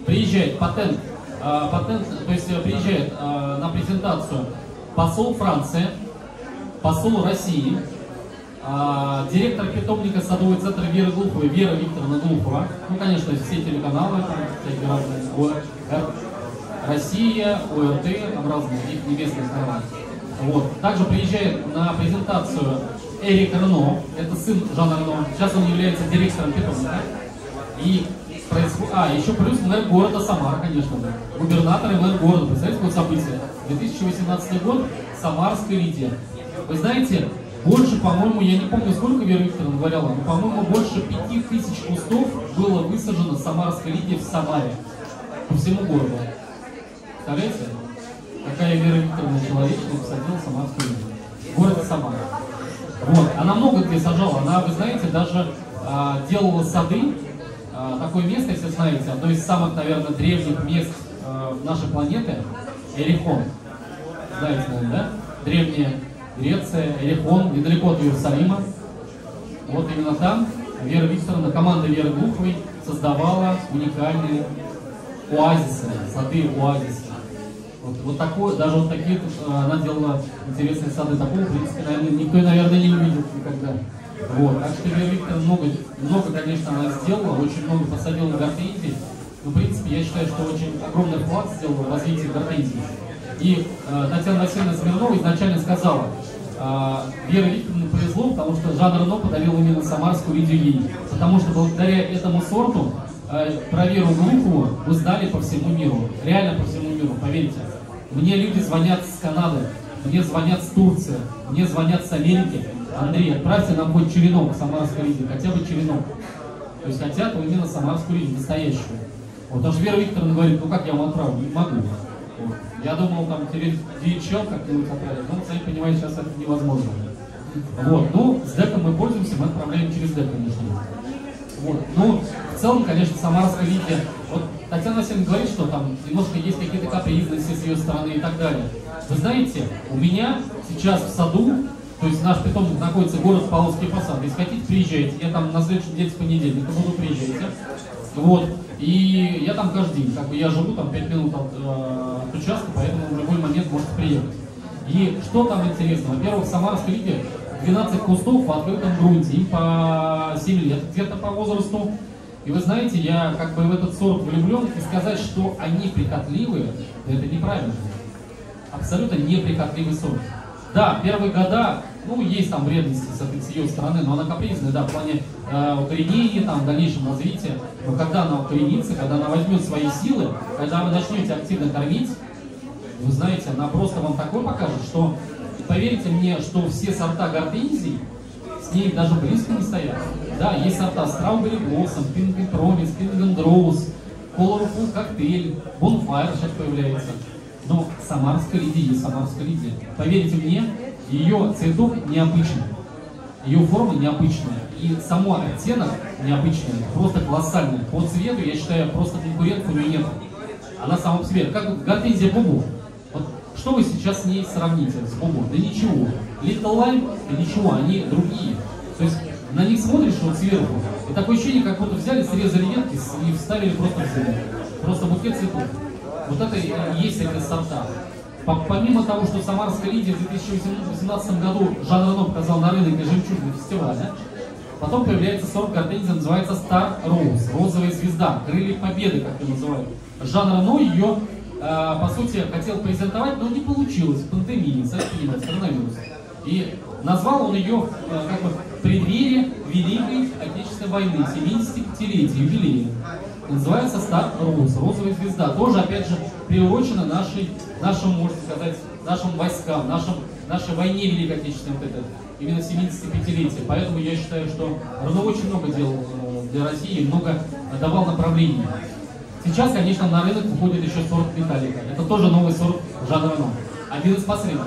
Приезжает патент, а, патент, то есть приезжает а, на презентацию посол Франции, посол России, директор питомника садового центра Вера Глухова, Вера Викторовна Глухова, ну, конечно, все телеканалы, всякие разные, Россия, ОРТ, там разные, их небесные страны. Вот. Также приезжает на презентацию Эрик Рено, это сын Жана Рено, сейчас он является директором питомника. И А, еще плюс мэр города Самара, конечно же. Губернатор и мэр города, представляете, какое событие? 2018 год, Самарская Лидия. Вы знаете, больше, по-моему, я не помню, сколько Вера Викторовна говорила, но, по-моему, больше пяти тысяч кустов было высажено Самарской Лидии в Самаре, по всему городу. Представляете? Какая Вера Викторовна человечная посадила Самарскую Лидию. Город Самара. Вот. Она много где сажала. Она, вы знаете, даже а, делала сады. А, такое место, если знаете, одно из самых, наверное, древних мест а, нашей планеты. Эрихон. Знаете, наверное, да? Древняя Греция, Эрихон, недалеко от Иерусалима. Вот именно там Вера Викторовна, команда Веры Глуховой создавала уникальные оазисы, сады оазисы. Вот, вот такое, даже вот такие, она делала интересные сады такого, в принципе, наверное, никто, наверное, не увидел никогда. Вот, так что Вера Викторовна много, много, конечно, она сделала, очень много посадила на гортензии. Но, в принципе, я считаю, что очень огромный вклад сделала в развитие гортензии. И э, Татьяна Васильевна Смирнова изначально сказала, э, Вера Викторовна повезло, потому что Жан Рено подарил именно самарскую видео ей. Потому что благодаря этому сорту э, про Веру Глухову вы знали по всему миру. Реально по всему миру, поверьте. Мне люди звонят с Канады, мне звонят с Турции, мне звонят с Америки. Андрей, отправьте нам хоть черенок самарской видео, хотя бы черенок. То есть хотят именно самарскую видео, настоящую. Вот, даже Вера Викторовна говорит, ну как я вам отправлю? Не могу. Вот. Я думал, там через DHL как-нибудь отправить, но, сами понимаете, сейчас это невозможно. Вот, ну, с деком мы пользуемся, мы отправляем через дек, конечно. Вот. Ну, в целом, конечно, Самарская Лидия, вот Татьяна Васильевна говорит, что там немножко есть какие-то капризности с ее стороны и так далее. Вы знаете, у меня сейчас в саду, то есть наш питомник находится город Павловский посад. Если хотите, приезжайте. Я там на следующий день с понедельника буду, приезжайте. Вот. И я там каждый день, как бы я живу там 5 минут от, э, от участка, поэтому в любой момент можете приехать. И что там интересно? Во-первых, в Самарской лиге 12 кустов в открытом грунте, им по 7 лет где-то по возрасту. И вы знаете, я как бы в этот сорт влюблен, и сказать, что они прихотливые, это неправильно. Абсолютно неприхотливый сорт. Да, первые года, ну, есть там вредности с, этой, с ее стороны, но она капризная, да, в плане э, укоренения, там, дальнейшем развития. Но когда она укоренится, когда она возьмет свои силы, когда вы начнете активно кормить, вы знаете, она просто вам такое покажет, что, поверьте мне, что все сорта гортензий с ней даже близко не стоят. Да, есть сорта Strawberry Blossom, Pink Promise, Pink Rose, Colorful сейчас появляется. Но Самарская Лидия есть Самарская Лидия. Поверьте мне, ее цветок необычный. Ее форма необычная. И само оттенок необычный, просто колоссальный. По цвету, я считаю, просто конкурентов у нее нет. Она сама по себе, как гортензия Бубу. Вот что вы сейчас с ней сравните с Бубу? Да ничего. Little Lime, да ничего, они другие. То есть на них смотришь вот сверху, и такое ощущение, как будто взяли, срезали ветки и вставили просто в землю. Просто букет цветов. Вот это и есть эти сорта. Помимо того, что Самарская Лидия в 2018 году Жан Рено показал на рынке жемчужный фестиваль, потом появляется сорт гортензия, называется Star Rose, розовая звезда, крылья победы, как ее называют. Жан Рено ее, э, по сути, хотел презентовать, но не получилось, пандемия, соспина, коронавирус. И назвал он ее э, как бы в преддверии Великой Отечественной войны, 75-летия, юбилея называется Star Rose, розовая звезда. Тоже, опять же, приурочена нашей, нашим, можно сказать, нашим войскам, нашим, нашей войне Великой Отечественной, вот это, именно 75-летие. Поэтому я считаю, что Рено очень много делал э, для России, много давал направлений. Сейчас, конечно, на рынок уходит еще сорт Металлика. Это тоже новый сорт Жана Рено. Один из последних.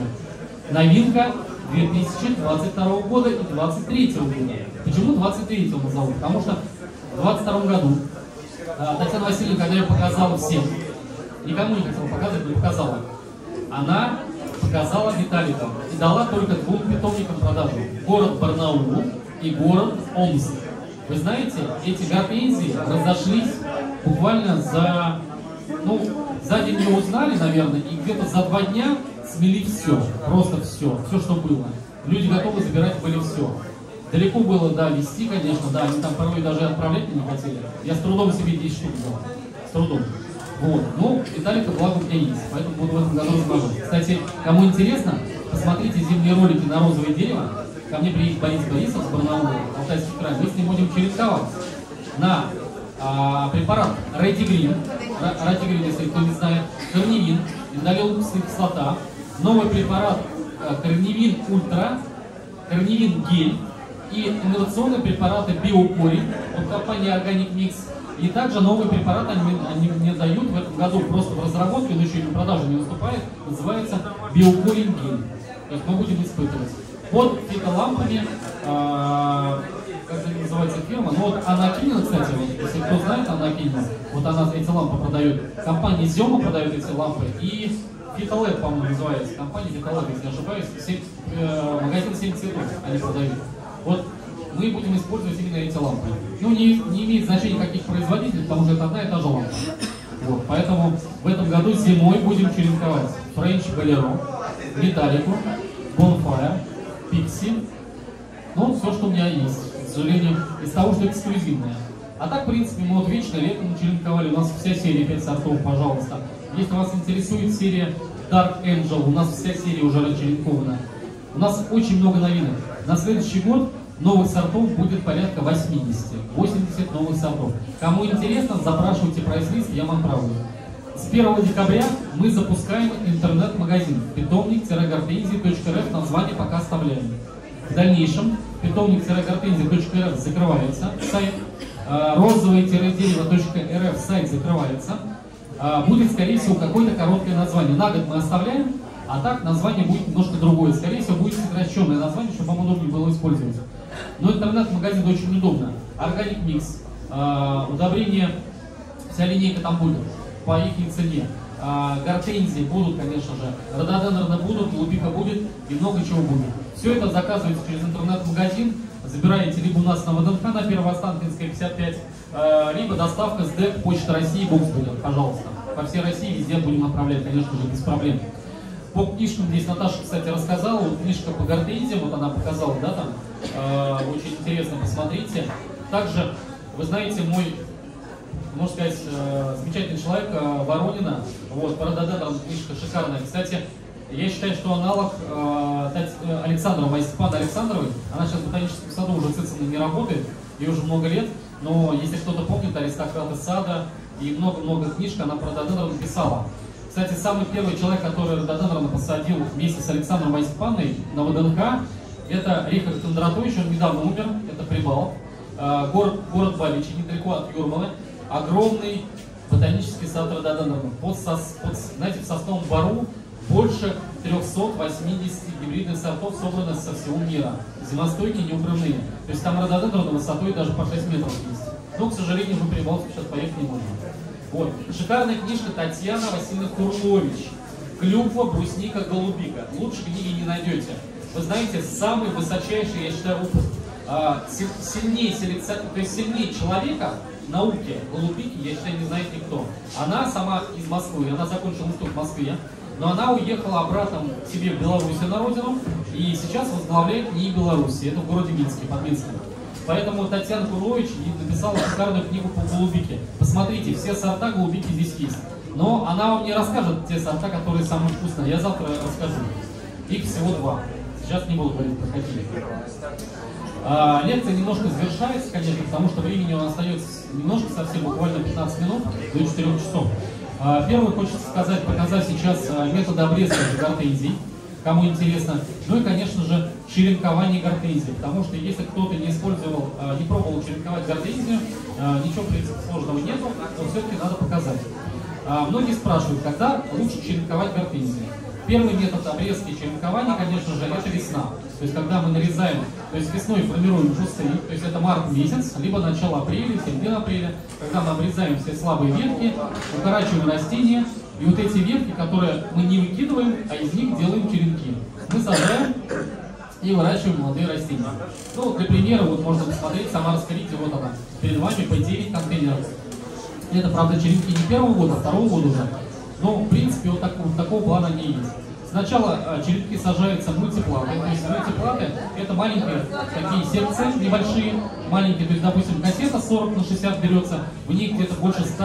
Новинка 2022 года и 2023 года. Почему 2023 он назвал? Потому что в 2022 году Татьяна Васильевна, когда ее показала всем, никому не хотела показывать, но показала. Она показала Виталику и дала только двум питомникам продажу. Город Барнаул и город Омск. Вы знаете, эти гортензии разошлись буквально за, ну, за день не узнали, наверное, и где-то за два дня смели все, просто все, все, что было. Люди готовы забирать были все. Далеко было, да, вести, конечно, да, они там порой даже отправлять не хотели. Я с трудом себе 10 штук взял. С трудом. Вот. Ну, Виталика, благо, у меня есть, поэтому буду в этом году размножать. Кстати, кому интересно, посмотрите зимние ролики на розовое дерево. Ко мне приедет Борис Борисов с Барнаула, Алтайский край. Мы с ним будем чередковать на а, препарат Ретигрин. Ретигрин, если кто не знает, корневин, индолеуксная кислота. Новый препарат а, корневин ультра, корневин гель и инновационные препараты Биокори от компании Organic Mix. И также новые препараты они, они мне дают в этом году просто в разработке, но еще и на продаже не выступает, называется Биокорин гель. То есть мы будем испытывать. Вот фитолампами, э, как называется фирма, ну вот Анакинина, кстати, вот, если кто знает Анакинина, вот она эти лампы продает, компания Зема продает эти лампы, и Фитолэб, по-моему, называется, компания Фитолэб, если не ошибаюсь, 7, э, магазин 7 цветов они продают. Вот мы будем использовать именно эти лампы. Ну, не, не имеет значения каких производителей, потому что это одна и та же лампа. Вот, поэтому в этом году зимой будем черенковать French Bolero, Металлику, Bonfire, Pixie. Ну, все, что у меня есть, к сожалению, из того, что эксклюзивное. А так, в принципе, мы вот вечно летом черенковали. У нас вся серия 5 сортов, пожалуйста. Если вас интересует серия Dark Angel, у нас вся серия уже расчеренкована. У нас очень много новинок. На следующий год новых сортов будет порядка 80. 80 новых сортов. Кому интересно, запрашивайте прайс-лист, я вам отправлю. С 1 декабря мы запускаем интернет-магазин питомник-гортензии.рф, название пока оставляем. В дальнейшем питомник-гортензии.рф закрывается сайт, розовое-дерево.рф сайт закрывается. Будет, скорее всего, какое-то короткое название. На год мы оставляем, а так название будет немножко другое. Скорее всего, будет сокращенное название, чтобы вам удобнее было использовать. Но интернет-магазин очень удобно. Органик микс, удобрение, вся линейка там будет по их цене. Гортензии будут, конечно же, рододендроны будут, лубика будет и много чего будет. Все это заказывается через интернет-магазин, забираете либо у нас на ВДНХ на Первоостанкинской 55, либо доставка с ДЭК Почта России будет, пожалуйста. По всей России везде будем отправлять, конечно же, без проблем. По книжкам здесь Наташа, кстати, рассказала, книжка по гортензиям, вот она показала, да, там, э, очень интересно, посмотрите. Также, вы знаете, мой, можно сказать, э, замечательный человек э, Воронина, вот, про Додендрон книжка шикарная. Кстати, я считаю, что аналог э, э Александрова, Степана Александровой, она сейчас в ботаническом саду уже Цицина не работает, ей уже много лет, но если кто-то помнит, аристократы сада и много-много книжек она про Додендрон написала. Кстати, самый первый человек, который рододендрона посадил вместе с Александром Вайспанной на ВДНХ, это Рихард Кондратович, он недавно умер, это Прибал. А, город, город Бабичи, недалеко от Юрмалы. Огромный ботанический сад рододендрона. Под, сос, под, знаете, в сосновом бару больше 380 гибридных сортов собрано со всего мира. Зимостойкие, неукрывные. То есть там рододендроны высотой даже по 6 метров есть. Но, к сожалению, в Прибалтику сейчас поехать не можем. Вот. Шикарная книжка Татьяна Васильевна Курлович. Клюква, брусника, голубика. Лучше книги не найдете. Вы знаете, самый высочайший, я считаю, опыт. А, сильнее селекция, то есть сильнее человека науки голубики, я считаю, не знает никто. Она сама из Москвы, она закончила институт в Москве, но она уехала обратно себе в Беларусь на родину и сейчас возглавляет НИИ Беларуси. Это в городе Минске, под Минском. Поэтому Татьяна Курлович написала шикарную книгу по голубике. Посмотрите, все сорта голубики здесь есть. Но она вам не расскажет те сорта, которые самые вкусные. Я завтра расскажу. Их всего два. Сейчас не буду говорить, проходили. А, лекция немножко завершается, конечно, потому что времени у нас остается немножко, совсем буквально 15 минут до 4 часов. А, первое хочется сказать, показать сейчас а, метод обрезки гортензий кому интересно. Ну и, конечно же, черенкование гортензии, потому что если кто-то не использовал, а, не пробовал черенковать гортензию, а, ничего, в принципе, сложного нету, но все-таки надо показать. А, многие спрашивают, когда лучше черенковать гортензию. Первый метод обрезки черенкования, конечно же, это весна. То есть, когда мы нарезаем, то есть весной формируем кусты, то есть это март месяц, либо начало апреля, середина апреля, когда мы обрезаем все слабые ветки, укорачиваем растения, и вот эти ветки, которые мы не выкидываем, а из них делаем черенки. Мы сажаем и выращиваем молодые растения. Ну, для примера, вот можно посмотреть, Самарская Рите, вот она, перед вами по 9 контейнеров. Это, правда, черенки не первого года, а второго года уже. Но, в принципе, вот такого, такого плана не есть. Сначала э, черенки сажаются мультиплаты. То есть мультиплаты это маленькие такие секции небольшие, маленькие, то есть, допустим, кассета 40 на 60 берется, в них где-то больше 100,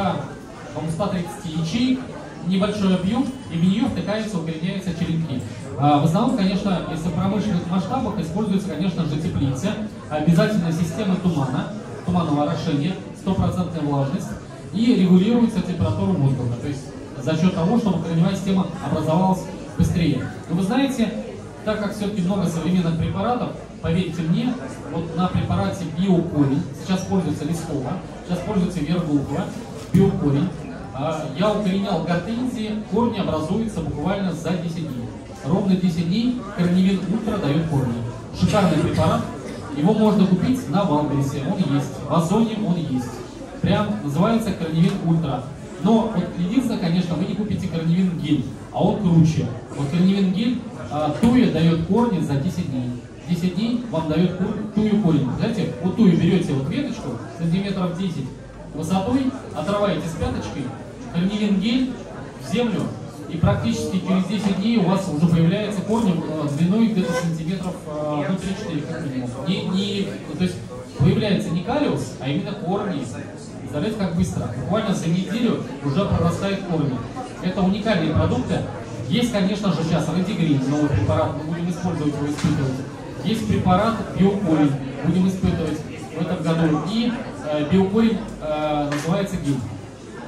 по-моему, 130 ячеек, небольшой объем, и в нее втыкаются, укореняются черенки. А, в основном, конечно, если в промышленных масштабах используется, конечно же, теплицы, обязательно система тумана, туманного орошения, стопроцентная влажность, и регулируется температура воздуха, то есть за счет того, чтобы корневая система образовалась быстрее. Но вы знаете, так как все-таки много современных препаратов, поверьте мне, вот на препарате биокорень, сейчас пользуется листова, сейчас пользуется вергулка, биокорень, я укоренял гортензии, корни образуются буквально за 10 дней. Ровно 10 дней корневин ультра дает корни. Шикарный препарат. Его можно купить на Валбересе, он есть. В Озоне он есть. Прям называется корневин ультра. Но вот единственное, конечно, вы не купите корневин гель, а он круче. Вот корневин гель а, туя дает корни за 10 дней. 10 дней вам дает тую корень. Знаете, вот тую берете вот веточку сантиметров 10 высотой, отрываете с пяточкой, корневин гель в землю, и практически через 10 дней у вас уже появляется корни э, длиной где-то сантиметров э, ну, 3-4 как минимум. Не, не, то есть появляется не калиус, а именно корни. Представляете, как быстро? Буквально за неделю уже прорастают корни. Это уникальные продукты. Есть, конечно же, сейчас радигрин, новый препарат, мы будем использовать его, испытывать. Есть препарат биокорень, будем испытывать в этом году. И э, биокорень э, называется ГИЛ.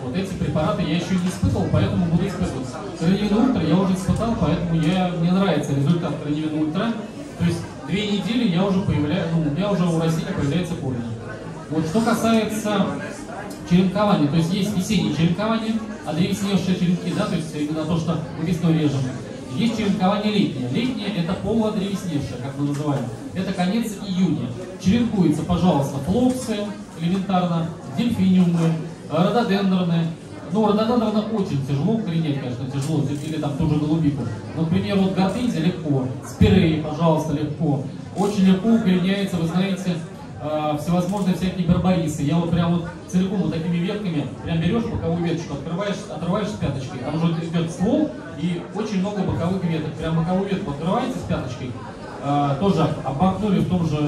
Вот эти препараты я еще не испытывал, поэтому буду испытывать. Корневин Ультра я уже испытал, поэтому я, мне нравится результат Корневин Ультра. То есть две недели я уже появляю, ну, у меня уже у растения появляется корень. Вот что касается черенкования, то есть есть весеннее черенкование, одревесневшие черенки, да, то есть именно то, что мы весной режем. Есть черенкование летнее. Летнее это полуодревесневшее, как мы называем. Это конец июня. Черенкуется, пожалуйста, флоксы, элементарно, дельфиниумы, рододендроны. Ну, рододендроны очень тяжело укоренять, конечно, тяжело, или там ту же голубику. Но, к примеру, вот гортензия легко, спирей, пожалуйста, легко. Очень легко укореняется, вы знаете, э, всевозможные всякие барбарисы. Я вот прям вот целиком вот такими ветками, прям берешь боковую веточку, открываешь, отрываешь с пяточкой, там уже идет ствол и очень много боковых веток. Прям боковую ветку открываете с пяточкой, э, тоже обмакнули в том же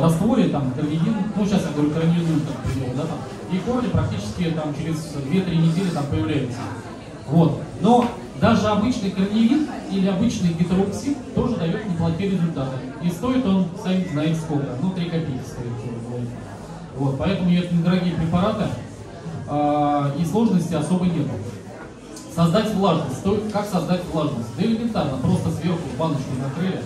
растворе, там, корнеин, ну сейчас я говорю корнеин, там, к примеру, да, там, и корни практически там через 2-3 недели там появляются. Вот. Но даже обычный корневин или обычный гетероксид тоже дает неплохие результаты. И стоит он, сами знаете сколько, ну 3 копейки стоит. Вот, поэтому это недорогие препараты, э, и сложности особо нет. Создать влажность. Как создать влажность? Да элементарно, просто сверху баночку накрыли,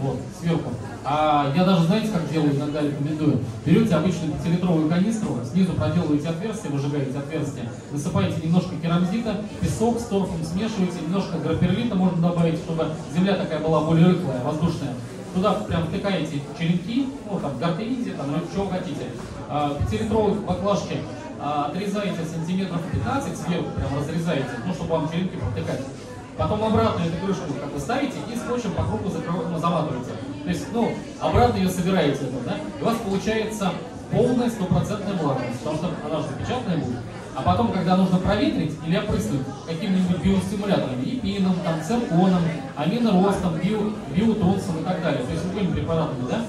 вот, сверху. А я даже, знаете, как делаю, иногда рекомендую. Берете обычную 5-литровую канистру, снизу проделываете отверстие, выжигаете отверстие, насыпаете немножко керамзита, песок с торфом смешиваете, немножко граперлита можно добавить, чтобы земля такая была более рыхлая, воздушная. Туда прям втыкаете черенки, ну там гортензии, там что хотите. 5-литровой а, баклажки а, отрезаете сантиметров 15 сверху, прям разрезаете, ну чтобы вам черенки протыкать. Потом обратно эту крышку как бы ставите и скотчем по кругу закрываете, ну, заматываете. То есть, ну, обратно ее собираете, да, и у вас получается полная стопроцентная влажность, потому что она же запечатанная будет. А потом, когда нужно проветрить или опрыснуть какими-нибудь биостимуляторами, епином, там, цирконом, аминоростом, био, биотонсом и так далее, то есть любыми препаратами, да,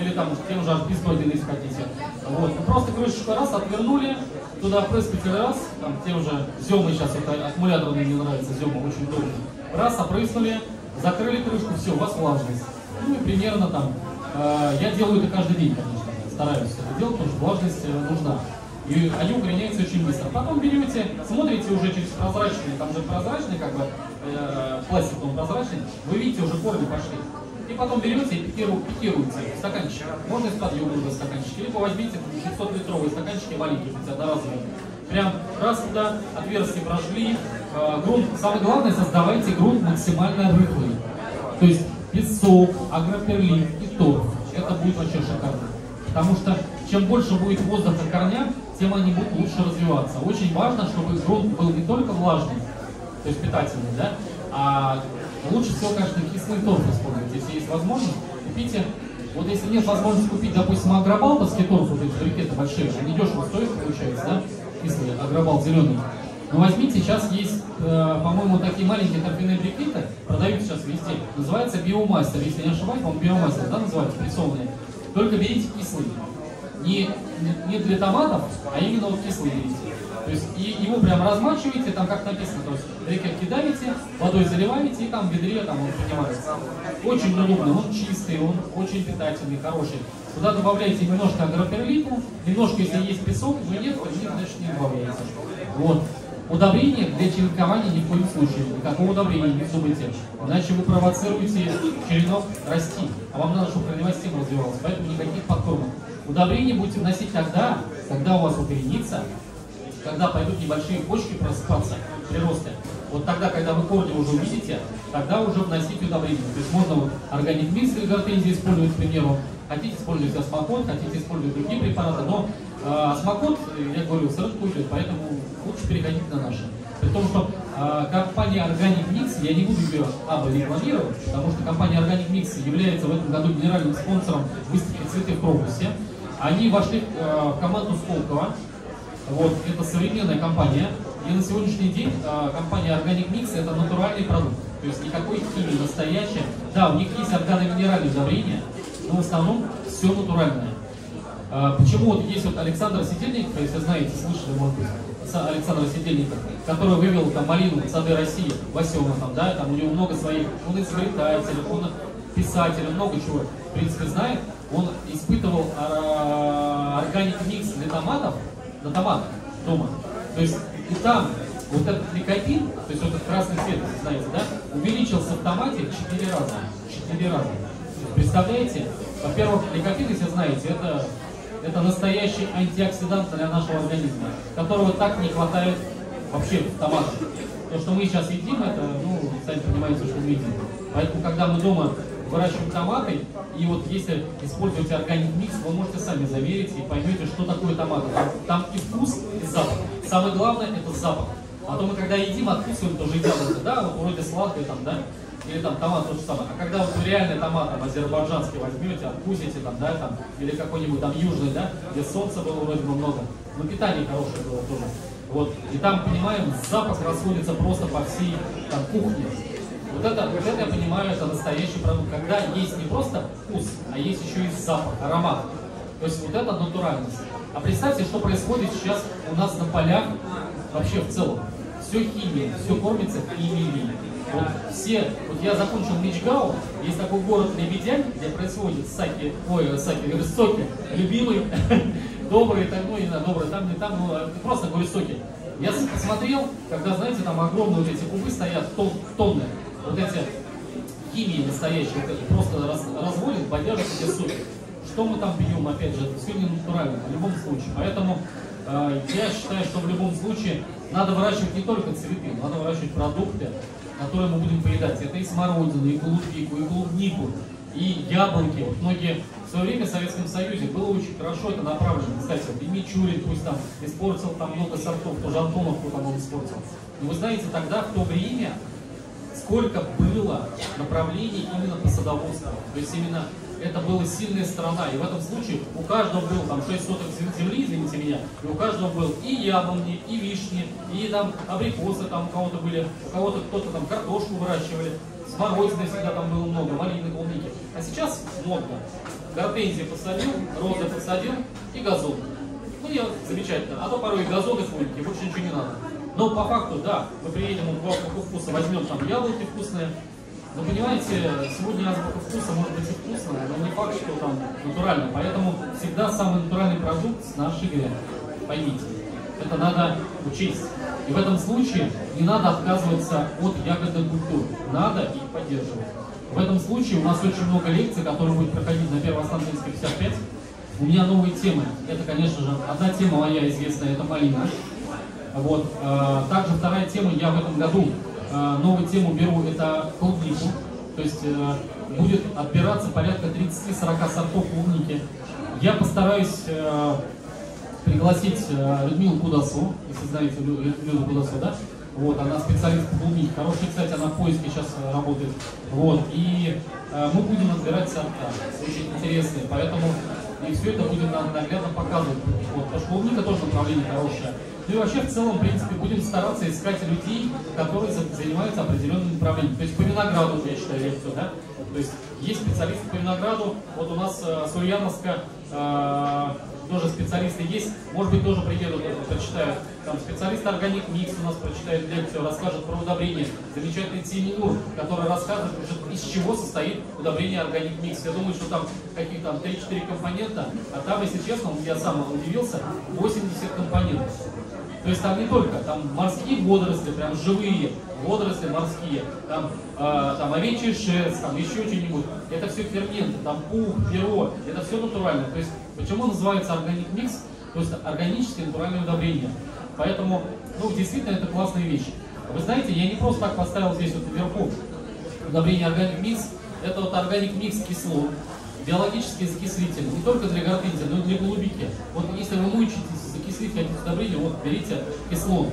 или там тем же артбистоидин, если хотите. Вот. Просто крышечку раз отвернули, туда опрыскатель раз, там тем же земы сейчас, это аккумуляторный мне нравится, зема очень удобно. Раз, опрыснули, закрыли крышку, все, у вас влажность. Ну и примерно там, э, я делаю это каждый день, конечно, стараюсь это делать, потому что влажность э, нужна. И они укореняются очень быстро. Потом берете, смотрите уже через прозрачный, там же прозрачный, как бы, э, пластик он прозрачный, вы видите, уже корни пошли. И потом берете и пикируете, стаканчик. Можно из-под йогурта стаканчики, либо возьмите 500-литровые стаканчики маленькие, одноразовые. Прям раз туда отверстие прошли. Э, грунт, самое главное, создавайте грунт максимально рыхлый. То есть песок, агроперлит и торф. Это будет вообще шикарно. Потому что чем больше будет воздуха в корнях, тем они будут лучше развиваться. Очень важно, чтобы грунт был не только влажный, то есть питательный, да, а лучше всего, конечно, кислый торф использовать, если есть возможность. Купите, вот если нет возможности купить, допустим, агробалтовский торф, вот эти брикеты большие, они дешево стоят, получается, да, кислый агробалт зеленый. Но возьмите, сейчас есть, э, по-моему, такие маленькие торфяные брикеты, продают сейчас везде. Называется биомастер, если не ошибаюсь, по-моему, биомастер, да, называется, прессованные. Только берите кислый не, не для томатов, а именно вот кислый берите. То есть и его прям размачиваете, там как написано, то есть брикет кидаете, водой заливаете и там в ведре там он принимается. Очень удобно, он чистый, он очень питательный, хороший. Туда добавляете немножко агроперлита, немножко, если есть песок, но нет, то нет, значит не добавляете. Вот. Удобрение для черенкования ни в коем случае. Никакого удобрения не вздумайте. Иначе вы провоцируете черенок расти. А вам надо, чтобы корневая система развивалась. Поэтому никаких подкормок. Удобрения будете вносить тогда, когда у вас укоренится, когда пойдут небольшие почки просыпаться, приросты. Вот тогда, когда вы корни уже увидите, тогда уже вносить удобрения. То есть можно вот органик микс или гортензии использовать, к примеру. Хотите использовать осмокот, хотите использовать другие препараты, но э, осмокот, я говорю, с рынка уйдет, поэтому лучше переходить на наши. При том, что э, компания Organic Mix, я не буду ее абы рекламировать, потому что компания Organic Mix является в этом году генеральным спонсором выставки «Цветы в Крокусе». Они вошли э, в команду Сколково. Вот, это современная компания. И на сегодняшний день э, компания Organic Mix это натуральный продукт. То есть никакой химии настоящая. Да, у них есть органоминеральные удобрения, но в основном все натуральное. Э, почему вот есть вот Александр Сидельников, если знаете, слышали, может быть, Александра Сидельников, который вывел там малину в сады России, Васема там, да, там у него много своих, он изобретатель, он писатель, много чего, в принципе, знает он испытывал органик микс для томатов, на томатах дома. То есть и там вот этот ликопин, то есть вот этот красный цвет, знаете, да, увеличился в томате в 4 раза. 4 раза. Представляете? Во-первых, ликопин, если знаете, это, Это настоящий антиоксидант для нашего организма, которого так не хватает вообще в томатах. То, что мы сейчас едим, это, ну, сами понимаете, что мы едим. Поэтому, когда мы дома выращиваем томаты, и вот если используете органик микс, вы можете сами заверить и поймете, что такое томаты. Там, и вкус, и запах. Самое главное это запах. А то мы когда едим, откусываем тоже яблоко, да, вот вроде сладкое там, да, или там томат то же самое. А когда вот реальный томат там азербайджанский возьмете, откусите там, да, там, или какой-нибудь там южный, да, где солнца было вроде бы много, но питание хорошее было тоже. Вот, и там, понимаем, запах расходится просто по всей там, кухне. Вот это, вот это я понимаю, это настоящий продукт, когда есть не просто вкус, а есть еще и запах, аромат. То есть вот это натуральность. А представьте, что происходит сейчас у нас на полях вообще в целом. Все химия, все кормится химией. Вот все, вот я закончил Мичгау, есть такой город Лебедянь, где происходит саки, ой, саки, говорю, соки, любимый, добрый, так, ну, не знаю, добрый, там, не там, ну, просто говорю, соки. Я посмотрел, когда, знаете, там огромные вот эти кубы стоят, тон, тонны, вот эти химии настоящие, вот просто раз, разводят, бодяжат эти соки. Что мы там пьем, опять же, это все не натурально, в любом случае. Поэтому э, я считаю, что в любом случае надо выращивать не только цветы, надо выращивать продукты, которые мы будем поедать. Это и смородину, и голубику, и клубнику, и яблоки. Вот многие в свое время в Советском Союзе было очень хорошо это направлено. Кстати, вот и Мичурин пусть там испортил там много сортов, тоже Антоновку там он испортил. Но вы знаете, тогда, в то время, сколько было направлений именно по садоводству. То есть именно это была сильная страна. И в этом случае у каждого был там 6 соток земли, извините меня, и у каждого был и яблони, и вишни, и там абрикосы там у кого-то были, у кого-то кто-то там картошку выращивали, смородины всегда там было много, малины, клубники. А сейчас модно. Гортензии посадил, розы посадил и газон. Ну, я замечательно. А то порой и газоны ходят, и больше ничего не надо. Но по факту, да, мы приедем в азбуку вкуса, возьмем там яблоки вкусные. Но понимаете, сегодня азбука вкуса может быть и вкусная, но не факт, что там натурально. Поэтому всегда самый натуральный продукт с нашей гряды. Поймите, это надо учесть. И в этом случае не надо отказываться от ягодных культур. Надо их поддерживать. В этом случае у нас очень много лекций, которые будут проходить на Первоостанкинской 55. У меня новые темы. Это, конечно же, одна тема моя известная, это малина. Вот. Э, также вторая тема, я в этом году э, новую тему беру, это клубнику. То есть э, будет отбираться порядка 30-40 сортов клубники. Я постараюсь пригласить Людмилу Кудасу, если знаете Люду Кудасу, да? Вот, она специалист по клубнике. Хорошая, кстати, она в поиске сейчас работает. Вот, и мы будем отбирать сорта, очень интересные, поэтому и все это будем наглядно показывать. Вот, потому что клубника тоже направление хорошее. Ну и вообще, в целом, в принципе, будем стараться искать людей, которые занимаются определенным направлением. То есть по винограду, я считаю, лекцию, да? То есть есть специалисты по винограду. Вот у нас э, с э, тоже специалисты есть. Может быть, тоже приедут, прочитают. Там специалист Органик Микс у нас прочитает лекцию, расскажет про удобрение. Замечательный Тиминур, который расскажет, из чего состоит удобрение Органик Микс. Я думаю, что там какие-то там 3-4 компонента, а там, если честно, я сам удивился, 80 компонентов. То есть там не только, там морские водоросли, прям живые водоросли морские, там, э, там овечий шерсть, там еще что-нибудь. Это все ферменты, там пух, перо, это все натурально. То есть почему называется органик микс? То есть органическое натуральное удобрение. Поэтому, ну, действительно, это классная вещь. Вы знаете, я не просто так поставил здесь вот вверху удобрение органик микс. Это вот органик микс кислот, биологический закислитель, не только для гортензии, но и для голубики. Вот если вы мучаетесь закислить хотите удобрение, вот берите кислот.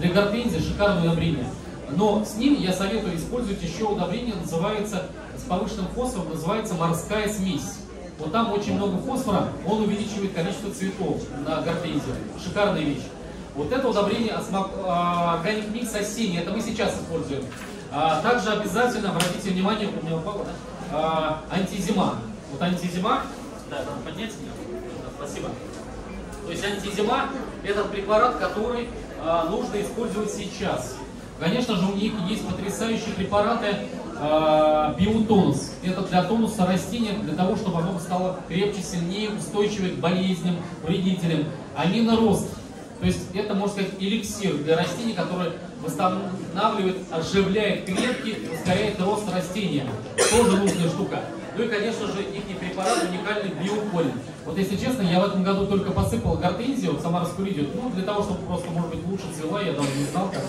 Для гортензии шикарное удобрение. Но с ним я советую использовать еще удобрение, называется, с повышенным фосфором, называется морская смесь. Вот там очень много фосфора, он увеличивает количество цветов на гортензии. Шикарная вещь. Вот это удобрение органик микс осенний, это мы сейчас используем. А, также обязательно обратите внимание, у меня упало, да? а, антизима. Вот антизима, да, надо поднять, спасибо. То есть антизима – это препарат, который а, нужно использовать сейчас. Конечно же, у них есть потрясающие препараты э, биотонус. Это для тонуса растения, для того, чтобы оно стало крепче, сильнее, устойчивее к болезням, вредителям. Аминорост. То есть это, можно сказать, эликсир для растений, который восстанавливает, оживляет клетки, ускоряет рост растения. Тоже нужная штука. Ну и, конечно же, их препарат уникальный биоколин. Вот если честно, я в этом году только посыпал гортензию, вот сама раскуридию, ну для того, чтобы просто, может быть, лучше цвела, я даже не знал как.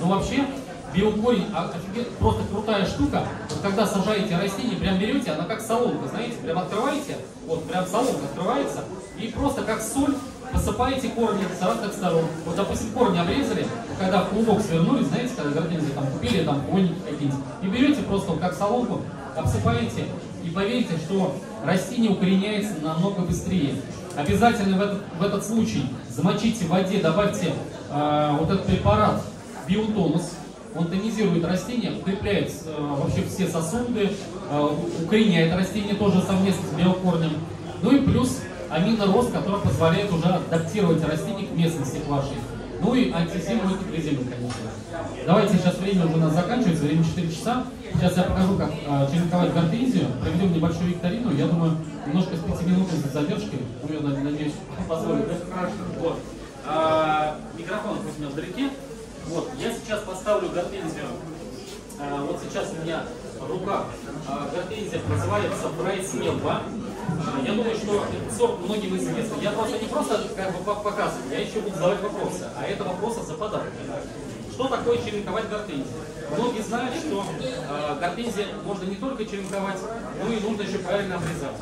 Но вообще, биокорень а, просто крутая штука. Вот когда сажаете растение, прям берете, она как соломка, знаете, прям открываете, вот прям соломка открывается, и просто как соль посыпаете корни с разных сторон. Вот, допустим, корни обрезали, когда клубок свернули, знаете, когда гортензии там купили, там коники какие-нибудь, и берете просто как соломку, обсыпаете, и поверьте, что растение укореняется намного быстрее. Обязательно в этот, в этот случай замочите в воде, добавьте э, вот этот препарат биотонус, он тонизирует растение, укрепляет э, вообще все сосуды, э, укореняет растение тоже совместно с биокорнем. Ну и плюс аминорост, который позволяет уже адаптировать растение к местности к вашей. Ну и антизиму и призиму, конечно. Давайте сейчас время уже у нас заканчивается, время 4 часа. Сейчас я покажу, как э, черенковать гортензию. Проведем небольшую викторину. Я думаю, немножко с 5 минутной задержкой. Я надеюсь, позволит. Да? Хорошо. Вот. А, микрофон пусть у меня вдалеке. Вот. Я сейчас поставлю гортензию. А, вот сейчас у меня в руках а, гортензия называется Брайт Мелба. Я думаю, что сорт многим известен. Я просто не просто как бы показываю, я еще буду задавать вопросы, а это вопросы за подарок. Что такое черенковать гортензию? Многие знают, что э, гортензия можно не только черенковать, но и нужно еще правильно обрезать.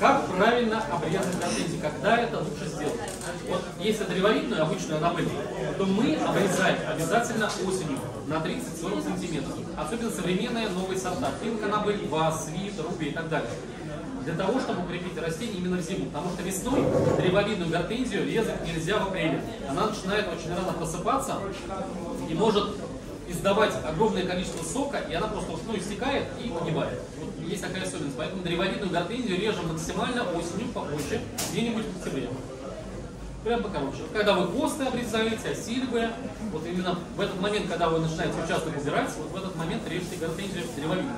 Как правильно обрезать гортензию? Когда это лучше сделать? Вот если древовидную, обычную анабель, то мы обрезаем обязательно осенью на 30-40 сантиметров. Особенно современные новые сорта. Пинк анабель, вас, свит, руби и так далее для того, чтобы укрепить растение именно в зиму. Потому что весной древовидную гортензию резать нельзя в апреле. Она начинает очень рано просыпаться и может издавать огромное количество сока, и она просто ну, истекает и погибает. Вот есть такая особенность. Поэтому древовидную гортензию режем максимально осенью, попозже, где-нибудь в октябре. Прям покороче. Когда вы хвосты обрезаете, осильбы, вот именно в этот момент, когда вы начинаете участок убирать, вот в этот момент режьте гортензию древовидную.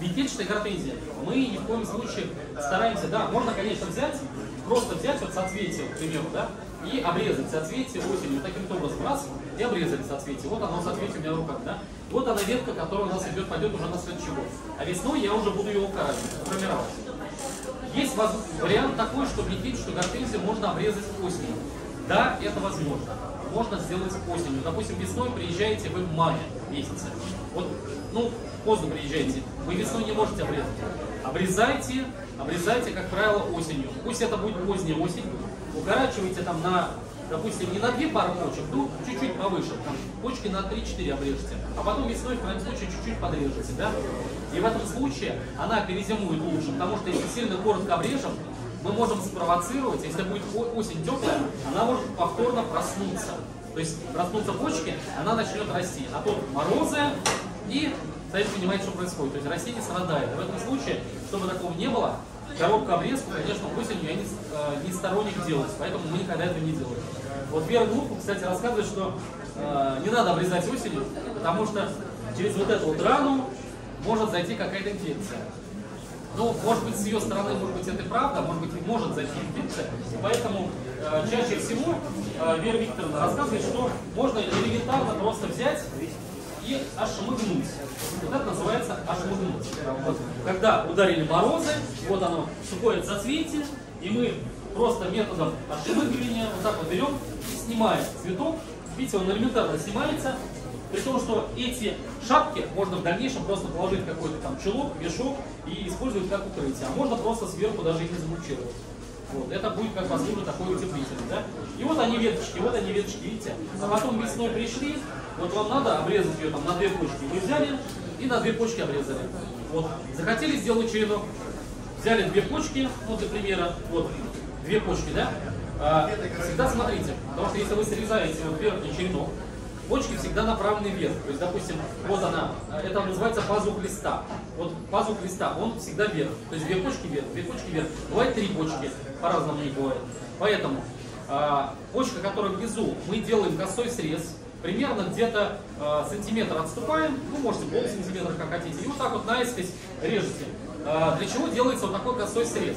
Витечная гортензия. Мы ни в коем случае стараемся, да, можно, конечно, взять, просто взять вот соцветие, к примеру, да, и обрезать соцветие осенью, вот таким образом, раз, и обрезали соцветие. Вот оно соцветие у меня в руках, да. Вот она ветка, которая у нас идет, пойдет уже на следующий год. А весной я уже буду ее укорачивать, формировать. Есть вариант такой, что что гортензию можно обрезать осенью. Да, это возможно. Можно сделать осенью. Допустим, весной приезжаете вы в мае месяце. Вот, ну, поздно приезжаете, вы весной не можете обрезать. Обрезайте, обрезайте, как правило, осенью. Пусть это будет поздняя осень. Укорачивайте там на, допустим, не на две пары почек, ну, чуть-чуть повыше. Там, почки на 3-4 обрежете. А потом весной, в крайнем случае, чуть-чуть подрежете, да? И в этом случае она перезимует лучше, потому что если сильно коротко обрежем, мы можем спровоцировать, если будет осень теплая, она может повторно проснуться. То есть проснутся почки, она начнет расти. А тут морозы и сами понимаете, что происходит. То есть растение страдает. В этом случае, чтобы такого не было, коробку обрезку, конечно, осенью я не, э, не сторонник делать, поэтому мы никогда этого не делаем. Вот Вера Глупка, кстати, рассказывает, что э, не надо обрезать осенью, потому что через вот эту вот рану может зайти какая-то инфекция. Ну, может быть, с ее стороны, может быть, это правда, может быть, может зайти инфекция. Поэтому э, чаще всего э, Вера Викторовна рассказывает, что можно элементарно просто взять и ошмыгнуть. Вот это называется ошмыгнуть. Вот, когда ударили морозы, вот оно, сухое зацветие, и мы просто методом ошмыгивания вот так вот берем и снимаем цветок. Видите, он элементарно снимается, при том, что эти шапки можно в дальнейшем просто положить какой-то там чулок, мешок и использовать как укрытие. А можно просто сверху даже их не замульчировать. Вот, это будет как послужит такой утеплитель, да? И вот они веточки, вот они веточки, видите? А потом весной пришли, вот вам надо обрезать ее там на две почки. Вы взяли и на две почки обрезали. Вот, захотели сделать черенок, взяли две почки, ну для примера, вот, две почки, да? А, всегда смотрите, потому что если вы срезаете вот верхний черенок, почки всегда направлены вверх. То есть, допустим, вот она, это называется пазух листа. Вот пазух листа, он всегда вверх. То есть две почки вверх, две почки вверх. Бывает три почки, по-разному не бывает. Поэтому а, почка, которая внизу, мы делаем косой срез, примерно где-то э, сантиметр отступаем, ну можете пол сантиметра, как хотите, и вот так вот наискось режете. Э, для чего делается вот такой косой срез?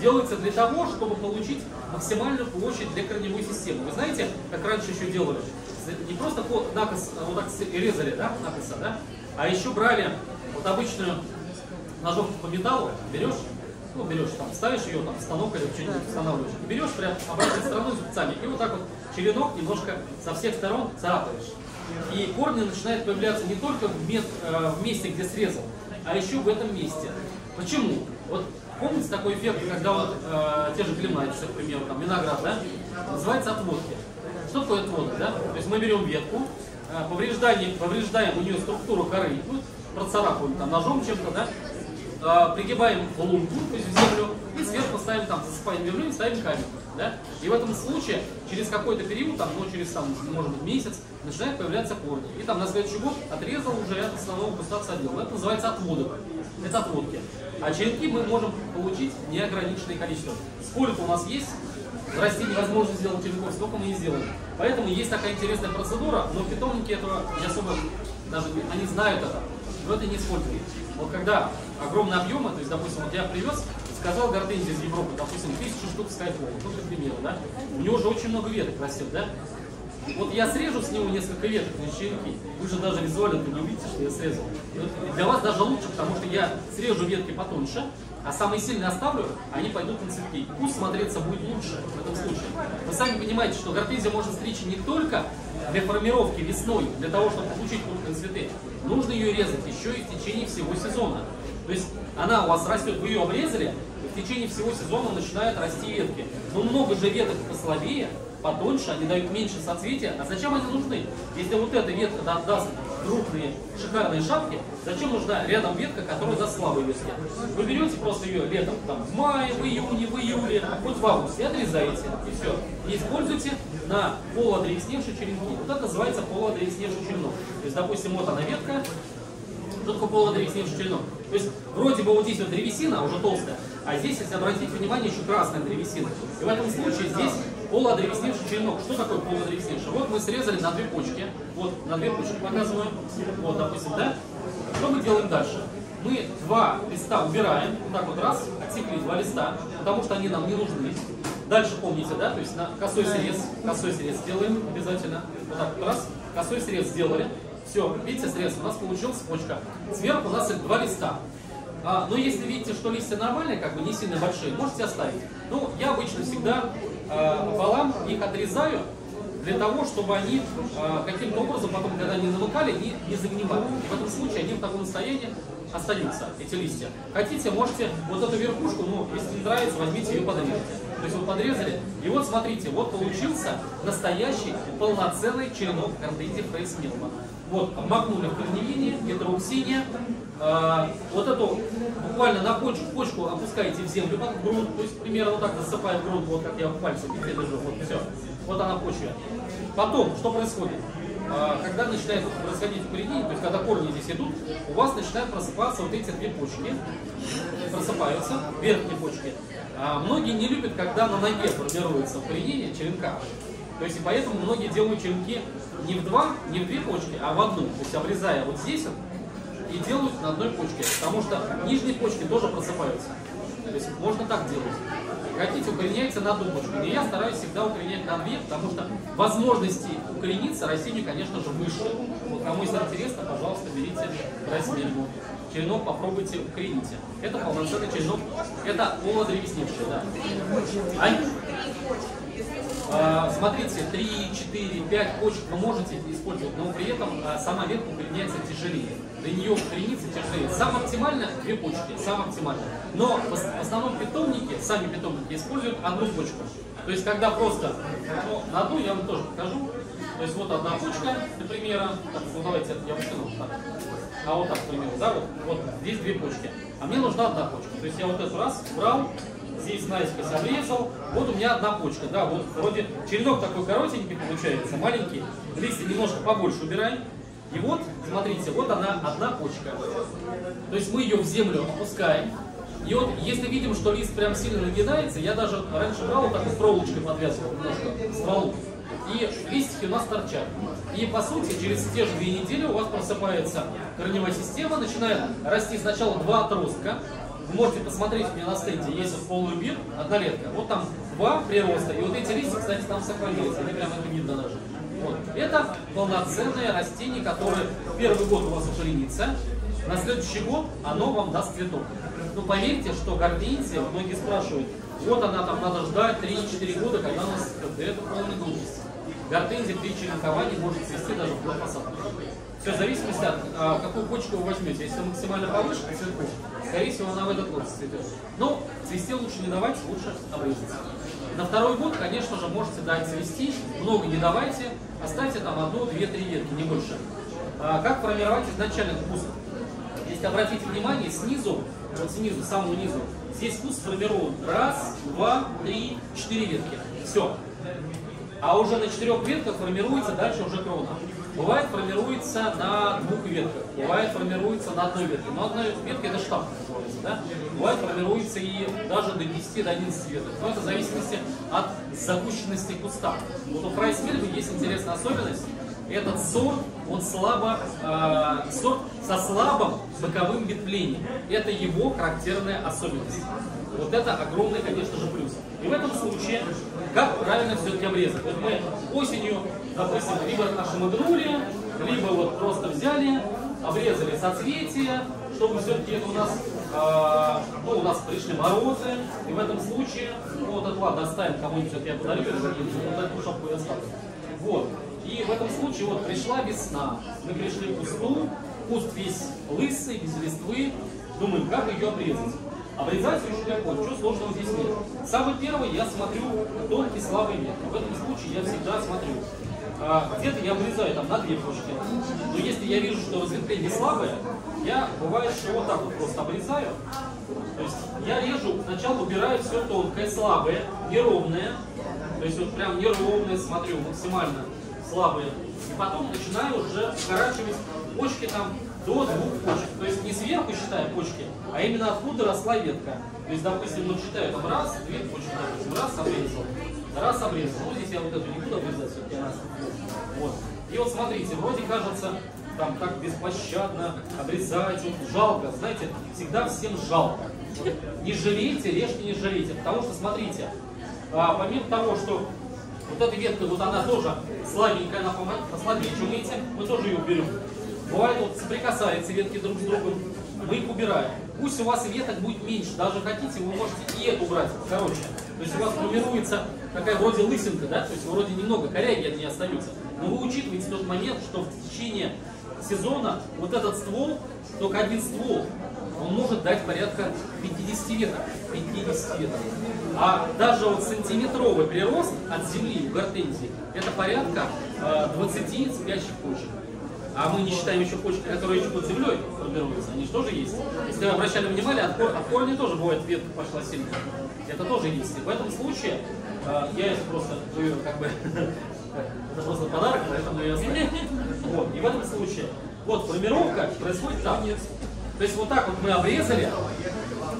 Делается для того, чтобы получить максимальную площадь для корневой системы. Вы знаете, как раньше еще делали? Не просто накос, вот так резали, да, накоса, да, а еще брали вот обычную ножовку по металлу, берешь, ну, берешь, там, ставишь ее, там, станок или что-нибудь устанавливаешь, берешь прям обратной стороной зубцами и вот так вот черенок немножко со всех сторон царапаешь. И корни начинают появляться не только в, мет, э, в месте, где срезал, а еще в этом месте. Почему? Вот помните такой эффект, когда вот э, те же клематисы, к примеру, там, виноград, да, называется отводки. Что такое отводок, да? То есть мы берем ветку, э, повреждаем, повреждаем у нее структуру коры, ну, процарапываем там ножом чем-то, да, э, пригибаем в лунку, то есть в землю, и сверху ставим там, засыпаем землю и ставим камень. Да? И в этом случае через какой-то период, там, ну, через там, может быть месяц, начинает появляться корни. И там на следующий год отрезал уже от основного куста отсадил. Это называется отводок. Это отводки. А черенки мы можем получить неограниченное количество. Сколько у нас есть, расти невозможно сделать черенков, столько мы и сделаем. Поэтому есть такая интересная процедура, но питомники этого не особо, даже они знают это, но это не используют. Вот когда огромные объемы, то есть, допустим, вот я привез, сказал гортензия из Европы, допустим, тысячу штук скайфола, ну, к примеру, да, у него уже очень много веток растет, да, вот я срежу с него несколько веток на вы же даже визуально не увидите, что я срезал. Для вас даже лучше, потому что я срежу ветки потоньше, а самые сильные оставлю, они пойдут на цветки. Пусть смотреться будет лучше в этом случае. Вы сами понимаете, что гортензия можно стричь не только для формировки весной, для того, чтобы получить крупные цветы. Нужно ее резать еще и в течение всего сезона. То есть она у вас растет, вы ее обрезали, и в течение всего сезона начинают расти ветки. Но много же веток послабее, потоньше, они дают меньше соцветия. А зачем они нужны? Если вот эта ветка да, даст крупные, шикарные шапки, зачем нужна рядом ветка, которая даст слабые ветки? Вы берете просто ее летом, там, в мае, в июне, в июле, хоть в августе, отрезаете, и все. И используйте на полуодревесневшие черенки. Вот это называется полуодревесневший черенок. То есть, допустим, вот она ветка, что такое полуодревесневший черенок? То есть, вроде бы вот здесь вот древесина, уже толстая, а здесь, если обратить внимание, еще красная древесина. И в этом случае здесь полуодревесневший черенок. Что такое полуодревесневший? Вот мы срезали на две почки. Вот, на две почки показываем. Вот, допустим, да? Что мы делаем дальше? Мы два листа убираем, вот так вот раз, отсекли два листа, потому что они нам не нужны. Дальше помните, да, то есть на косой срез, косой срез делаем обязательно. Вот так вот раз, косой срез сделали. Все, видите, срез, у нас получилась почка. Сверху у нас два листа. А, но если видите, что листья нормальные, как бы не сильно большие, можете оставить. Ну, я обычно всегда пополам их отрезаю, для того, чтобы они э, каким-то образом потом, когда они намыкали, не, не загнивали. И в этом случае они в таком состоянии остаются, эти листья. Хотите, можете вот эту верхушку, ну, если не нравится, возьмите ее подрежьте. То есть вы подрезали, и вот смотрите, вот получился настоящий полноценный черенок гортензии фрейсмилма. Вот, обмакнули в корневине, гидроуксиния, э, вот эту буквально на почку, почку опускаете в землю, под грунт, то есть примерно вот так засыпаем грунт, вот как я в пальце держу, вот все. Вот она почва. Потом, что происходит? А, когда начинает происходить укоренение, то есть когда корни здесь идут, у вас начинают просыпаться вот эти две почки, просыпаются, верхние почки. А многие не любят, когда на ноге формируется укоренение черенка. То есть и поэтому многие делают черенки не в два, не в две почки, а в одну. То есть обрезая вот здесь и делают на одной почке, потому что нижние почки тоже просыпаются. То есть можно так делать хотите, укореняйте на одну почку. Но я стараюсь всегда укоренять на две, потому что возможности укорениться растению, конечно же, выше. Вот кому если интересно, пожалуйста, берите растение. Черенок попробуйте укорените. Это полноценный черенок. Это полудревесневший, да. А, а, смотрите, 3, 4, 5 почек вы можете использовать, но при этом а, сама ветка укореняется тяжелее до нее укорениться тяжелее. Сам оптимально две почки, сам оптимально. Но в основном питомники, сами питомники используют одну почку. То есть когда просто, ну, на одну я вам тоже покажу. То есть вот одна почка, например, так, ну давайте я вытяну, так. а вот так, к примеру, да, вот, вот здесь две почки. А мне нужна одна почка. То есть я вот эту раз брал, здесь наискось обрезал, вот у меня одна почка, да, вот вроде черенок такой коротенький получается, маленький, листья немножко побольше убираем, и вот, смотрите, вот она, одна почка. То есть мы ее в землю опускаем. И вот, если видим, что лист прям сильно нагинается, я даже раньше брал вот такой проволочкой подвязывал немножко стволу. И листики у нас торчат. И по сути, через те же две недели у вас просыпается корневая система, начинает расти сначала два отростка. Вы можете посмотреть у меня на стенде, есть вот полный бир, однолетка. Вот там два прироста. И вот эти листья, кстати, там сохранились. Они прям это видно даже. Вот. Это полноценное растение, которое первый год у вас укоренится, на следующий год оно вам даст цветок. Но поверьте, что гортензия, многие спрашивают, вот она там надо ждать 3-4 года, когда она цветет. Это полная глупость. Гортензия при черенковании может цвести даже в два посадки. Все в зависимости от а, какую почку вы возьмете. Если максимально повыше цветку, скорее всего она в этот год цветет. Но цвести лучше не давайте, лучше обрезать. На второй год, конечно же, можете дать цвести, много не давайте, оставьте там одну, две, три ветки, не больше. А, как формировать изначально куст? Если обратите внимание, снизу, вот снизу, самому низу, здесь куст сформирован. Раз, два, три, четыре ветки. Все. А уже на четырех ветках формируется дальше уже крона. Бывает формируется на двух ветках, бывает формируется на одной ветке. Но одна ветка это штамп называется, да? Бывает формируется и даже до 10 до 11 веток. Но это в зависимости от запущенности куста. Вот у прайс-мельбы есть интересная особенность. Этот сорт, он слабо, э, сорт со слабым боковым ветвлением. Это его характерная особенность. Вот это огромный, конечно же, плюс. И в этом случае, как правильно все-таки обрезать? Вот мы осенью, допустим, либо нашемыгнули, либо вот просто взяли, обрезали соцветия, чтобы все-таки это у нас, э, ну, у нас пришли морозы, и в этом случае, ну, вот это ладно, оставим кому-нибудь, я подарю, вот эту шапку я оставлю. Вот. И в этом случае вот пришла весна, мы пришли к кусту, куст весь лысый, без листвы, думаем, как ее обрезать. Обрезать очень легко, ничего сложного здесь нет. Самый первый я смотрю тонкий слабый ветки. В этом случае я всегда смотрю. А, Где-то я обрезаю там на две почки. Но если я вижу, что разветвление слабое, я бывает, что вот так вот просто обрезаю. То есть я режу, сначала убираю все тонкое, слабое, неровное. То есть вот прям неровное смотрю максимально слабые. И потом начинаю уже укорачивать почки там до двух почек. То есть не сверху считаю почки, а именно откуда росла ветка. То есть, допустим, ну считаю там раз, две почки, допустим, раз обрезал, раз обрезал. Ну здесь я вот эту не буду обрезать, все-таки раз. Вот. И вот смотрите, вроде кажется, там так беспощадно обрезать, вот жалко, знаете, всегда всем жалко. Не жалейте, режьте, не жалейте, потому что, смотрите, а, помимо того, что вот эта ветка, вот она тоже слабенькая, она послабее, чем эти, мы тоже ее уберем. Бывает, вот соприкасаются ветки друг с другом, мы их убираем. Пусть у вас и веток будет меньше, даже хотите, вы можете и эту убрать, короче. То есть у вас формируется такая вроде лысинка, да, то есть вроде немного коряги от нее остаются. Но вы учитываете тот момент, что в течение сезона вот этот ствол, только один ствол, он может дать порядка 50 веток. 50 веток. А даже вот сантиметровый прирост от земли в гортензии, это порядка э, 20 спящих почек. А мы не считаем еще почки, которые еще под землей формируются. Они же тоже есть. Если вы обращали внимание, от, кор, от корня тоже бывает ветка пошла сильно. Это тоже есть. И в этом случае э, я это просто даю как бы это просто подарок, поэтому я оставил. Вот. И в этом случае вот формировка происходит так. То есть вот так вот мы обрезали,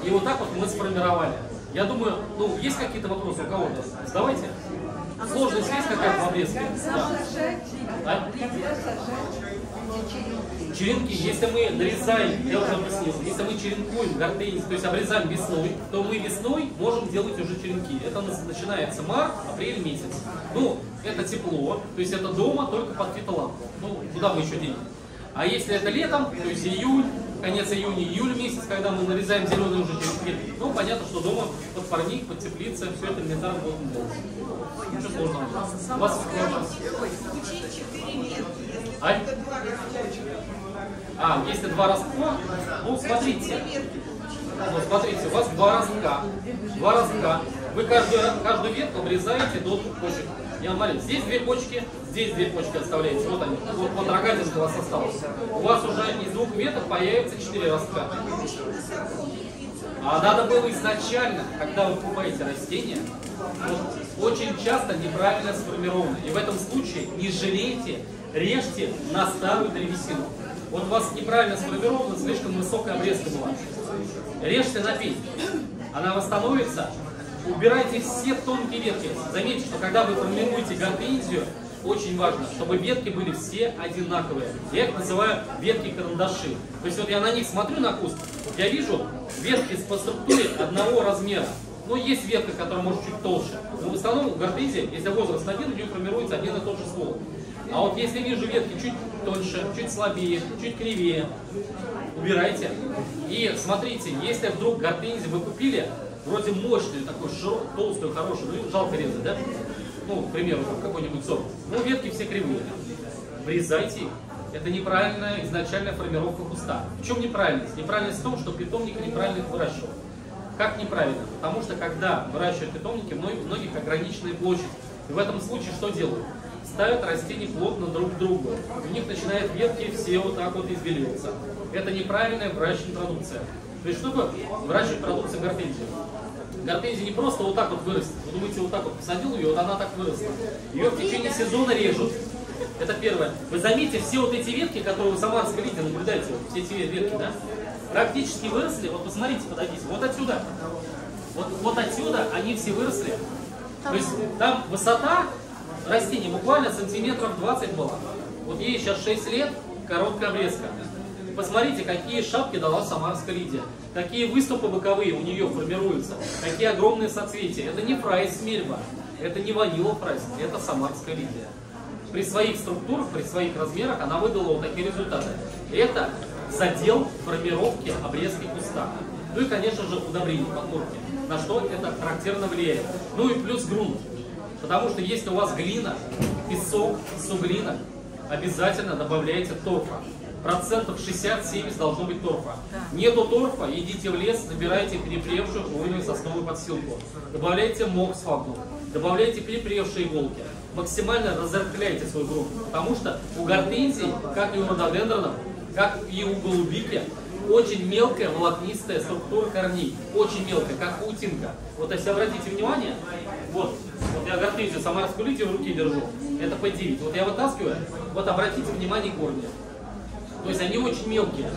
и вот так вот мы сформировали. Я думаю, ну, есть какие-то вопросы у кого-то? Задавайте. Сложность есть какая-то в обрезке? Да. А? Черенки, если мы нарезаем, я уже объяснил, если мы черенкуем гортензии, то есть обрезаем весной, то мы весной можем делать уже черенки. Это начинается март, апрель месяц. Ну, это тепло, то есть это дома только под фитолампу. Ну, куда мы еще денем? А если это летом, то есть июль, конец июня, июль месяц, когда мы нарезаем зеленые уже черенки, ну, понятно, что дома под парник, под теплица, все это элементарно можем делать. Ничего сложного. У вас а? а, если два ростка, ну смотрите, ну, смотрите, у вас два ростка, два ростка, вы каждую, каждую ветку обрезаете до двух почек. Я говорю, здесь две почки, здесь две почки оставляете, вот они, вот, вот рогатинка у вас осталась. У вас уже из двух веток появится четыре ростка. А надо было изначально, когда вы покупаете растения, вот, очень часто неправильно сформировано. И в этом случае не жалейте режьте на старую древесину. Вот у вас неправильно сформирована, слишком высокая обрезка была. Режьте на пень. Она восстановится. Убирайте все тонкие ветки. Заметьте, что когда вы формируете гортензию, очень важно, чтобы ветки были все одинаковые. Я их называю ветки карандаши. То есть вот я на них смотрю на куст, я вижу ветки по структуре одного размера. Но есть ветка, которая может чуть толще. Но в основном в гортензии, если возраст один, у нее формируется один и тот же ствол. А вот если вижу ветки чуть тоньше, чуть слабее, чуть кривее, убирайте. И смотрите, если вдруг гортензию вы купили, вроде мощную, такую широкую, толстую, хорошую, ну жалко резать, да? Ну, к примеру, какой-нибудь сорт. Ну, ветки все кривые. Врезайте их. Это неправильная изначальная формировка куста. В чем неправильность? Неправильность в том, что питомник неправильно их выращивал. Как неправильно? Потому что когда выращивают питомники, многих ограниченная площадь. И в этом случае что делают? Ставят растения плотно друг к другу. У них начинают ветки все вот так вот избеливаться. Это неправильная выращивание продукция. То есть что такое выращивать продукцию гортензии? Гортензия не просто вот так вот вырастет. Вы думаете, вот так вот посадил ее, вот она так выросла. Ее в течение сезона режут. Это первое. Вы заметите, все вот эти ветки, которые вы в Самарской лиге наблюдаете, вот все эти ветки, да, практически выросли, вот посмотрите, подойдите, вот отсюда. Вот, вот отсюда они все выросли. То есть там высота растения буквально сантиметров 20 была. Вот ей сейчас 6 лет, короткая обрезка. Посмотрите, какие шапки дала Самарская Лидия. Какие выступы боковые у нее формируются. Какие огромные соцветия. Это не прайс Мельба. Это не ванила прайс. Это Самарская Лидия. При своих структурах, при своих размерах она выдала вот такие результаты. Это задел формировки обрезки куста. Ну и, конечно же, удобрение подкормки. На что это характерно влияет. Ну и плюс грунт. Потому что если у вас глина, песок, суглина, обязательно добавляйте торфа. Процентов 60-70 должно быть торфа. Нету торфа, идите в лес, набирайте перепревшую хвойную сосновую подсилку. Добавляйте моксфагну, добавляйте перепревшие иголки. Максимально разрыхляйте свой грунт. Потому что у гортензий, как и у рододендронов, как и у голубики, очень мелкая волокнистая структура корней. Очень мелкая, как паутинка. Вот если обратите внимание, вот, вот я гортензию самарскую литию в руке держу, это P9. Вот я вытаскиваю, вот обратите внимание корни. То есть они очень мелкие.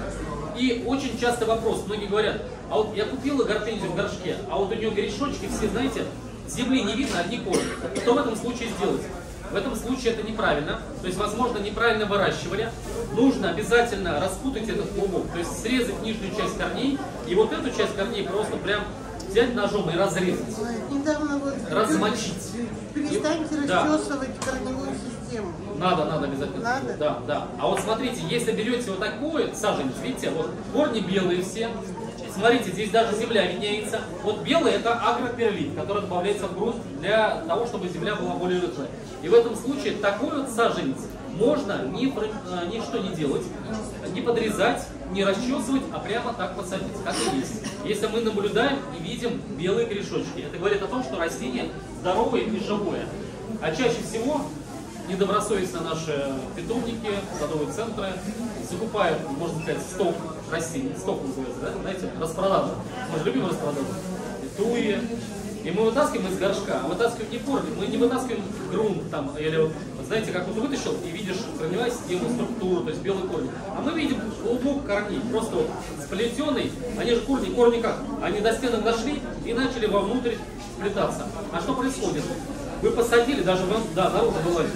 И очень часто вопрос, многие говорят, а вот я купила гортензию в горшке, а вот у нее корешочки все, знаете, земли не видно, одни корни. Что в этом случае сделать? В этом случае это неправильно. То есть, возможно, неправильно выращивали. Нужно обязательно распутать этот клубок. То есть срезать нижнюю часть корней. И вот эту часть корней просто прям взять ножом и разрезать. Недавно вот Размочить. перестаньте И- да. расчесывать корневую систему. Надо, надо обязательно. Надо? Да, да. А вот смотрите, если берете вот такой саженец, видите, вот корни белые все. Смотрите, здесь даже земля виднеется. Вот белый это агроперлит, который добавляется в грунт для того, чтобы земля была более рыхлая. И в этом случае такой вот саженец можно ни, э, ничто не делать, не подрезать, не расчесывать, а прямо так посадить, как и есть. Если мы наблюдаем и видим белые корешочки, это говорит о том, что растение здоровое и живое. А чаще всего недобросовестно наши питомники, садовые центры закупают, можно сказать, сток растений, сток называется, да? знаете, распродажа. Мы же любим распродажу. Туи. И мы вытаскиваем из горшка, а вытаскиваем не корни, мы не вытаскиваем грунт там, или вот, знаете, как вот вытащил и видишь корневая система, структуру, то есть белый корень. А мы видим клубок корней, просто вот сплетенный, они же корни, корни как? Они до стенок дошли и начали вовнутрь сплетаться. А что происходит? Вы посадили, даже вам, да, наружу вылазит.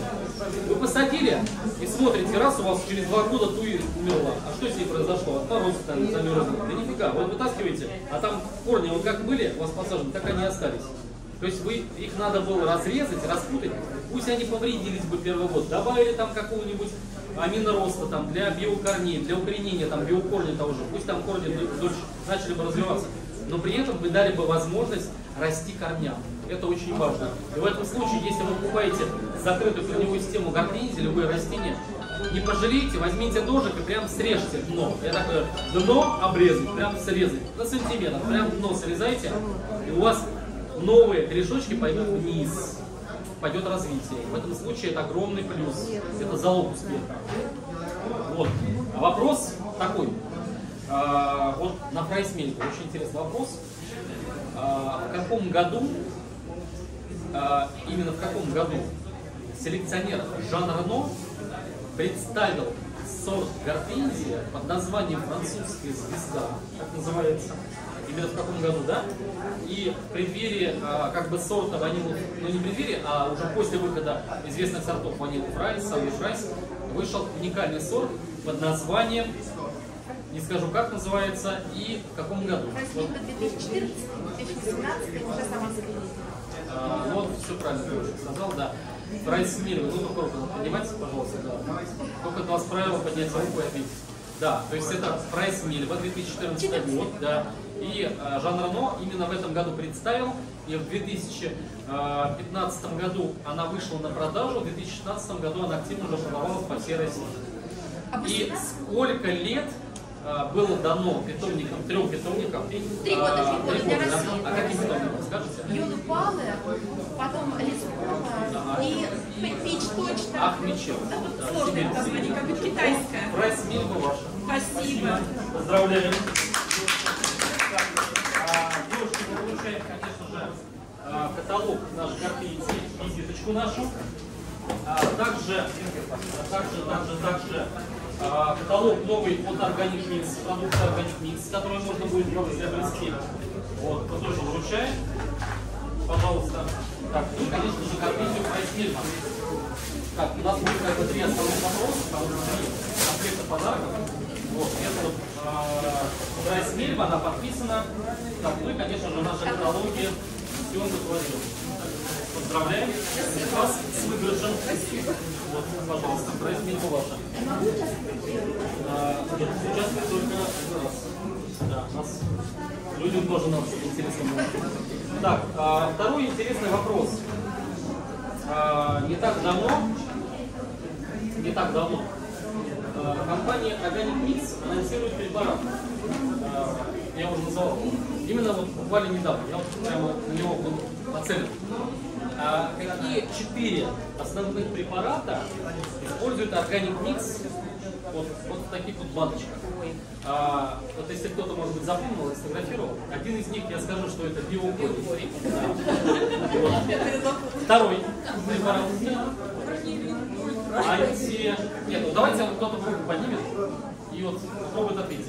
Вы посадили и смотрите, раз у вас через два года туи умерла. А что с ней произошло? От мороза там замерзла. Да нифига, вы вытаскиваете, а там корни вот как были у вас посажены, так они остались. То есть вы их надо было разрезать, распутать. Пусть они повредились бы первый год, добавили там какого-нибудь аминороста там, для биокорней, для укоренения там, биокорня того же. Пусть там корни дольше начали бы развиваться. Но при этом вы дали бы возможность расти корням. Это очень важно. И в этом случае, если вы покупаете закрытую корневую систему гортензии, любое растение, не пожалейте, возьмите ножик и прям срежьте дно. Я так говорю, дно обрезать, прям срезать. На сантиметр, прям дно срезайте. И у вас новые корешочки пойдут вниз. Пойдет развитие. В этом случае это огромный плюс. Это залог успеха. Вот. А вопрос такой. А, вот на прайс-мельку очень интересный вопрос. А, в каком году, а, именно в каком году селекционер Жан Рено представил сорт гортензия под названием французская звезда, как называется, именно в каком году, да? И в преддверии а, как бы сорта ванилы, ну не в преддверии, а уже после выхода известных сортов ванилы Фрайс, Сауи Фрайс, вышел уникальный сорт под названием, не скажу как называется, и в каком году. Вот, Возникла 2014, 2018 уже сама а, вот все правильно ты уже сказал, да. Прайс мир, вы только руку поднимайте, пожалуйста, да. Только два правила поднять руку и ответить. Да, то есть это прайс Мильва 2014 год, да. И э, Жан Рено именно в этом году представил, и в 2015 году она вышла на продажу, в 2016 году она активно уже продавалась по всей России. А И сколько лет а, было дано питомникам, трем питомникам? Три года, три года три для года, да? России. А каким питомникам, скажете? Юну Палы, потом Лескова Ага. и Пи- Пич точно. Ах, Мичел. Сложное название, как будто китайское. Прайс Мильва ваша. Спасибо. Поздравляем. А, Девушки, мы получаем, конечно же, а, каталог наш карты и визиточку нашу. А, Также, также, также, также каталог новый от Organic Mix, продукция Organic Mix, который можно будет приобрести. Вот, мы тоже вручаем. Пожалуйста. Так, ну конечно же, картинку Прайс Мильва. Так, у нас будет как бы три основных вопроса, там три комплекта подарков. Вот, это вот Прайс Мильва, она подписана. Так, ну и, конечно же, наши каталоги. Все он затворил. Поздравляем вас с выигрышем. Вот, пожалуйста, Мильва ваша. А, нет, мы только раз. Да, нас людям тоже чтобы интересно было. Так, а, второй интересный вопрос. А, не так давно, не так давно, а, компания Organic Mix анонсирует препарат. А, я уже назвал. Именно вот буквально недавно. Я вот прямо на него был нацелен. А, какие четыре основных препарата использует Organic Mix вот, вот в таких вот баночках? А, вот если кто-то, может быть, запомнил, сфотографировал, один из них, я скажу, что это биоколь. Второй препарат. Анти... Нет, ну давайте кто-то руку поднимет и вот попробует ответить.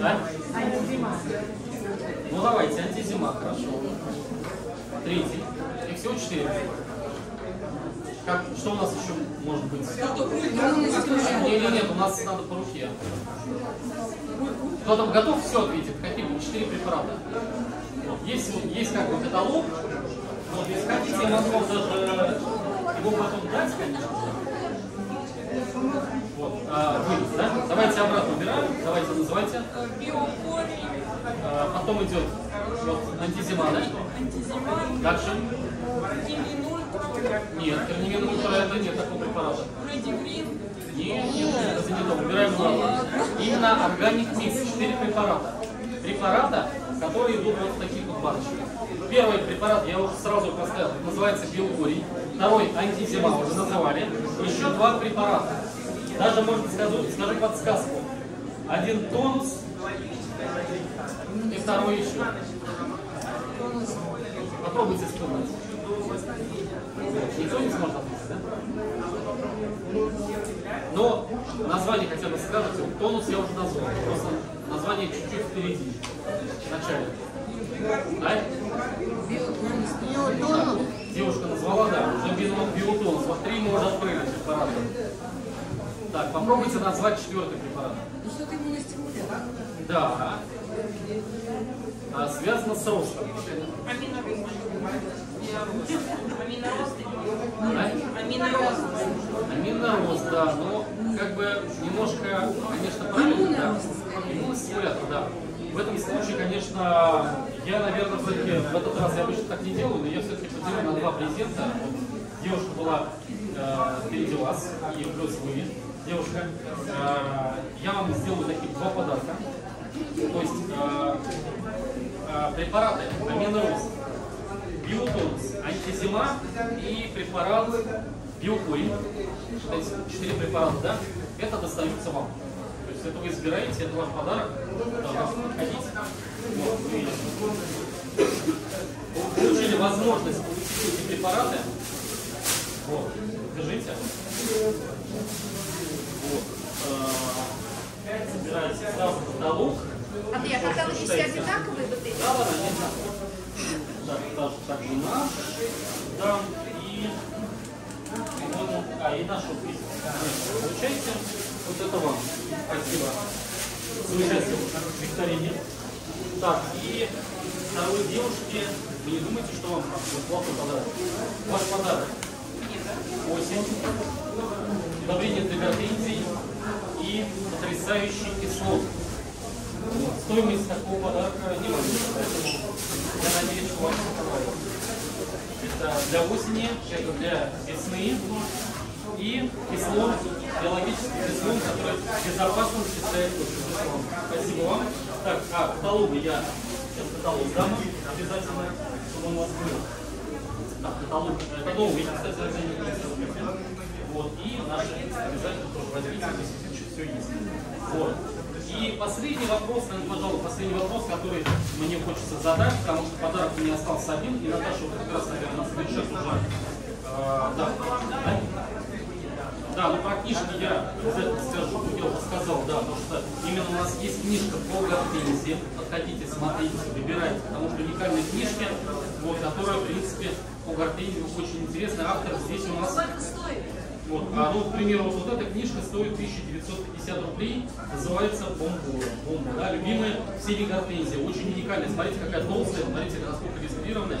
Да? Ну давайте, антизима, хорошо. Третий. Их всего четыре. Как, что у нас еще может быть? Нет, нет, нет, у нас надо по руке. Кто там готов, все ответит. Какие четыре препарата? Вот, есть, есть как бы каталог. Вот, если хотите, я могу даже его потом дать, конечно. Вот, а, вы, да? Давайте обратно убираем. Давайте называйте. А, потом идет вот, антизима, да? Дальше. Нет, терминин ультра это нет такого препарата. Нет, нет, это не то. Убираем главное. Именно органик микс. Четыре препарата. Препарата, которые идут вот в таких вот баночках. Первый препарат я уже сразу поставил, называется биокурий. Второй антизима, уже называли. Еще два препарата. Даже, можно скажу, скажу подсказку. Один тонус и второй еще. Попробуйте вспомнить. Никто не сможет ответить, да? Но название хотя бы скажете. Тонус я уже назвал. Просто название чуть-чуть впереди. В начале. Да? Биотонус. Девушка назвала, да, уже био- биотонус. Вот три мы уже открыли препараты. Так, попробуйте назвать четвертый препарат. Что-то иммуностимулятор. Да. А, связано с ростом. Да? Аминорост, да, но как бы немножко, конечно, правильно, да. Иммуностимулятор, да. В этом случае, конечно, я, наверное, все-таки в этот раз я обычно так не делаю, но я все-таки поделю на два презента. Девушка была э, впереди вас, и плюс вы, девушка. Э, я вам сделаю такие два подарка. То есть э, э, препараты аминорост, биотонус, антизима и препарат есть четыре препарата, да? Это достается вам. То есть это вы избираете, это ваш подарок. Пожалуйста, подходите. Вот, вы. Вы получили возможность получить эти препараты. Вот, держите. Вот. э, Собираете сразу каталог. Андрей, а каталоги все одинаковые вот эти? Да, да, да, Так, также, также наш, да, и, по-моему, а, и наш вот есть. Получайте, вот это вам. Спасибо за викторине. Так, и второй девушке, вы не думайте, что вам плохой подарок. Ваш подарок. Осень, удобрение для гортензий и потрясающий кислот. Стоимость такого подарка не поэтому я надеюсь, что вам понравится. Это для осени, это для весны и кислот, биологический кислот, который безопасно считает кислот. Спасибо вам. Так, а каталоги я сейчас каталог дам обязательно, чтобы он у вас был. Так, каталог, это новый, кстати, отдельно Вот, и наши обязательно тоже возьмите, все есть. Вот. И последний вопрос, наверное, пожалуй, последний вопрос, который мне хочется задать, потому что подарок у меня остался один, и Наташа вот как раз, наверное, нас решит уже. Э, да. Да, ну про книжки я скажу, я уже сказал, да, потому что именно у нас есть книжка по гортензии. Подходите, смотрите, выбирайте, потому что уникальные книжки, вот, которая, в принципе, по гортензии очень интересная. Автор здесь у нас вот. А, ну, к примеру, вот эта книжка стоит 1950 рублей, называется «Бомбура». Бомба, да, любимая всеми гортензия, очень уникальная. Смотрите, какая толстая, смотрите, насколько регистрированная.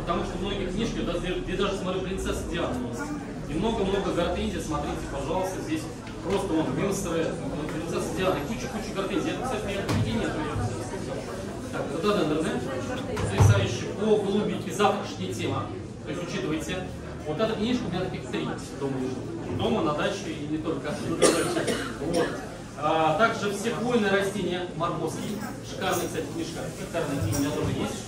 Потому что многие книжки, да, где даже, смотрю, принцесса Диана есть. И много-много гортензий, смотрите, пожалуйста, здесь просто вон Винстеры, принцесса Диана, куча-куча гортензий. Это, кстати, нигде нет. Так, вот это, наверное, потрясающе. По голубике завтрашняя тема. То есть учитывайте, вот эта книжка у меня таких три дома лежит. Дома, на даче и не только даче. Вот. А, также все хвойные растения Марковский. Шикарная, кстати, книжка. Шикарная книга у меня тоже есть.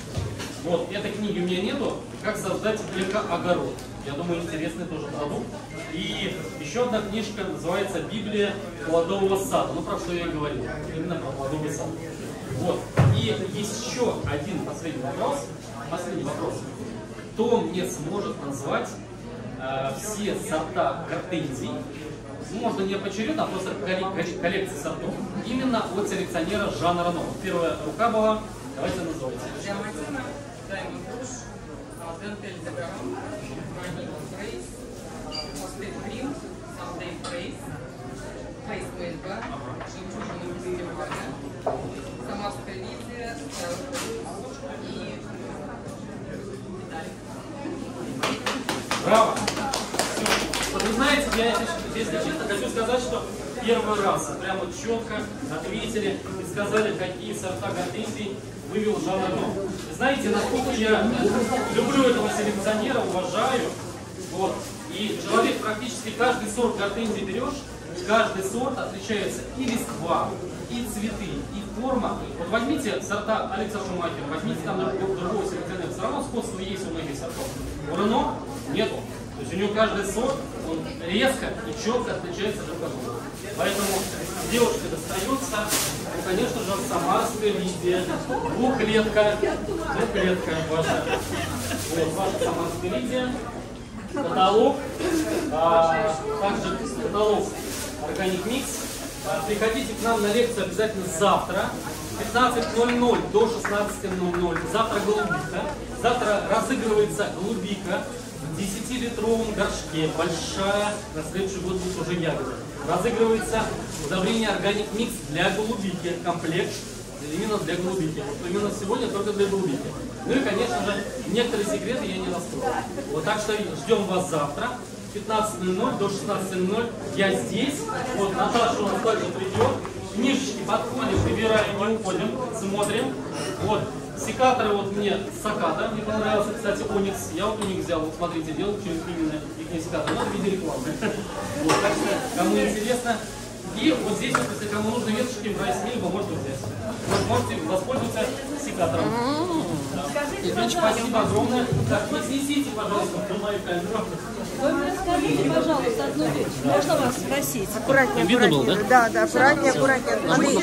Вот, этой книги у меня нету. Как создать эко-огород. Я думаю, интересный тоже продукт. И еще одна книжка называется «Библия плодового сада». Ну, про что я и говорил. Именно про плодовый сад. Вот. И есть еще один последний вопрос. Последний вопрос. Кто мне сможет назвать э, все сорта гортензий, ну, можно не поочередно, а просто коллекции сортов, именно от селекционера Жана Рано. Первая рука была, давайте называйте. Диамантина, Diamond Rouge, Дентель Дегарон, Ванила Грейс, Мостель Грин, Сандей Грейс, Мельба, Жемчужина Бельгия, Самарская Лидия, и Браво! Вот вы знаете, я, если честно, хочу сказать, что первый раз прямо четко ответили и сказали, какие сорта гортензий вывел Жан. Знаете, насколько я люблю этого селекционера, уважаю. Вот. И человек практически каждый сорт гортензии берешь, каждый сорт отличается и листва, и цветы, и форма. Вот возьмите сорта Алекса Шумахера, возьмите там другого селекционера, все равно сходство есть у многих сортов. У Рено нету. То есть у него каждый сорт, он резко и четко отличается друг от друга. Поэтому девушке достается, ну, конечно же, самарская Лидия, двухлетка, двухлетка ваша. Вот, ваша самарская Лидия, каталог, а, также каталог Mix. А, Приходите к нам на лекцию обязательно завтра. 15.00 до 16.00. Завтра голубика. Завтра разыгрывается голубика в 10-литровом горшке. Большая. На следующий год будет уже ягода. Разыгрывается удобрение Organic Mix для голубики. Комплект именно для голубики. Вот именно сегодня только для голубики. Ну и, конечно же, некоторые секреты я не раскрою. Вот так что ждем вас завтра. 15.00 до 16.00 я здесь. Вот Наташа у нас также придет. Книжечки подходим, выбираем, не уходим, смотрим. Вот секаторы вот мне Саката, мне понравился, кстати, Оникс. Я вот Оникс взял, вот смотрите, делал через именно их секатор. Ну, в виде рекламы. Вот, так что, кому интересно. И вот здесь, вот, если кому нужны веточки, брать либо можете взять. Вот, можете воспользоваться секатором. Да. Ильич, спасибо огромное. Так, не снесите, пожалуйста, мою камеру. Вы мне скажите, пожалуйста, одну вещь. Можно вас спросить? Аккуратнее, Видно было, аккуратнее. да? Да, да, аккуратнее, аккуратнее. Андрей.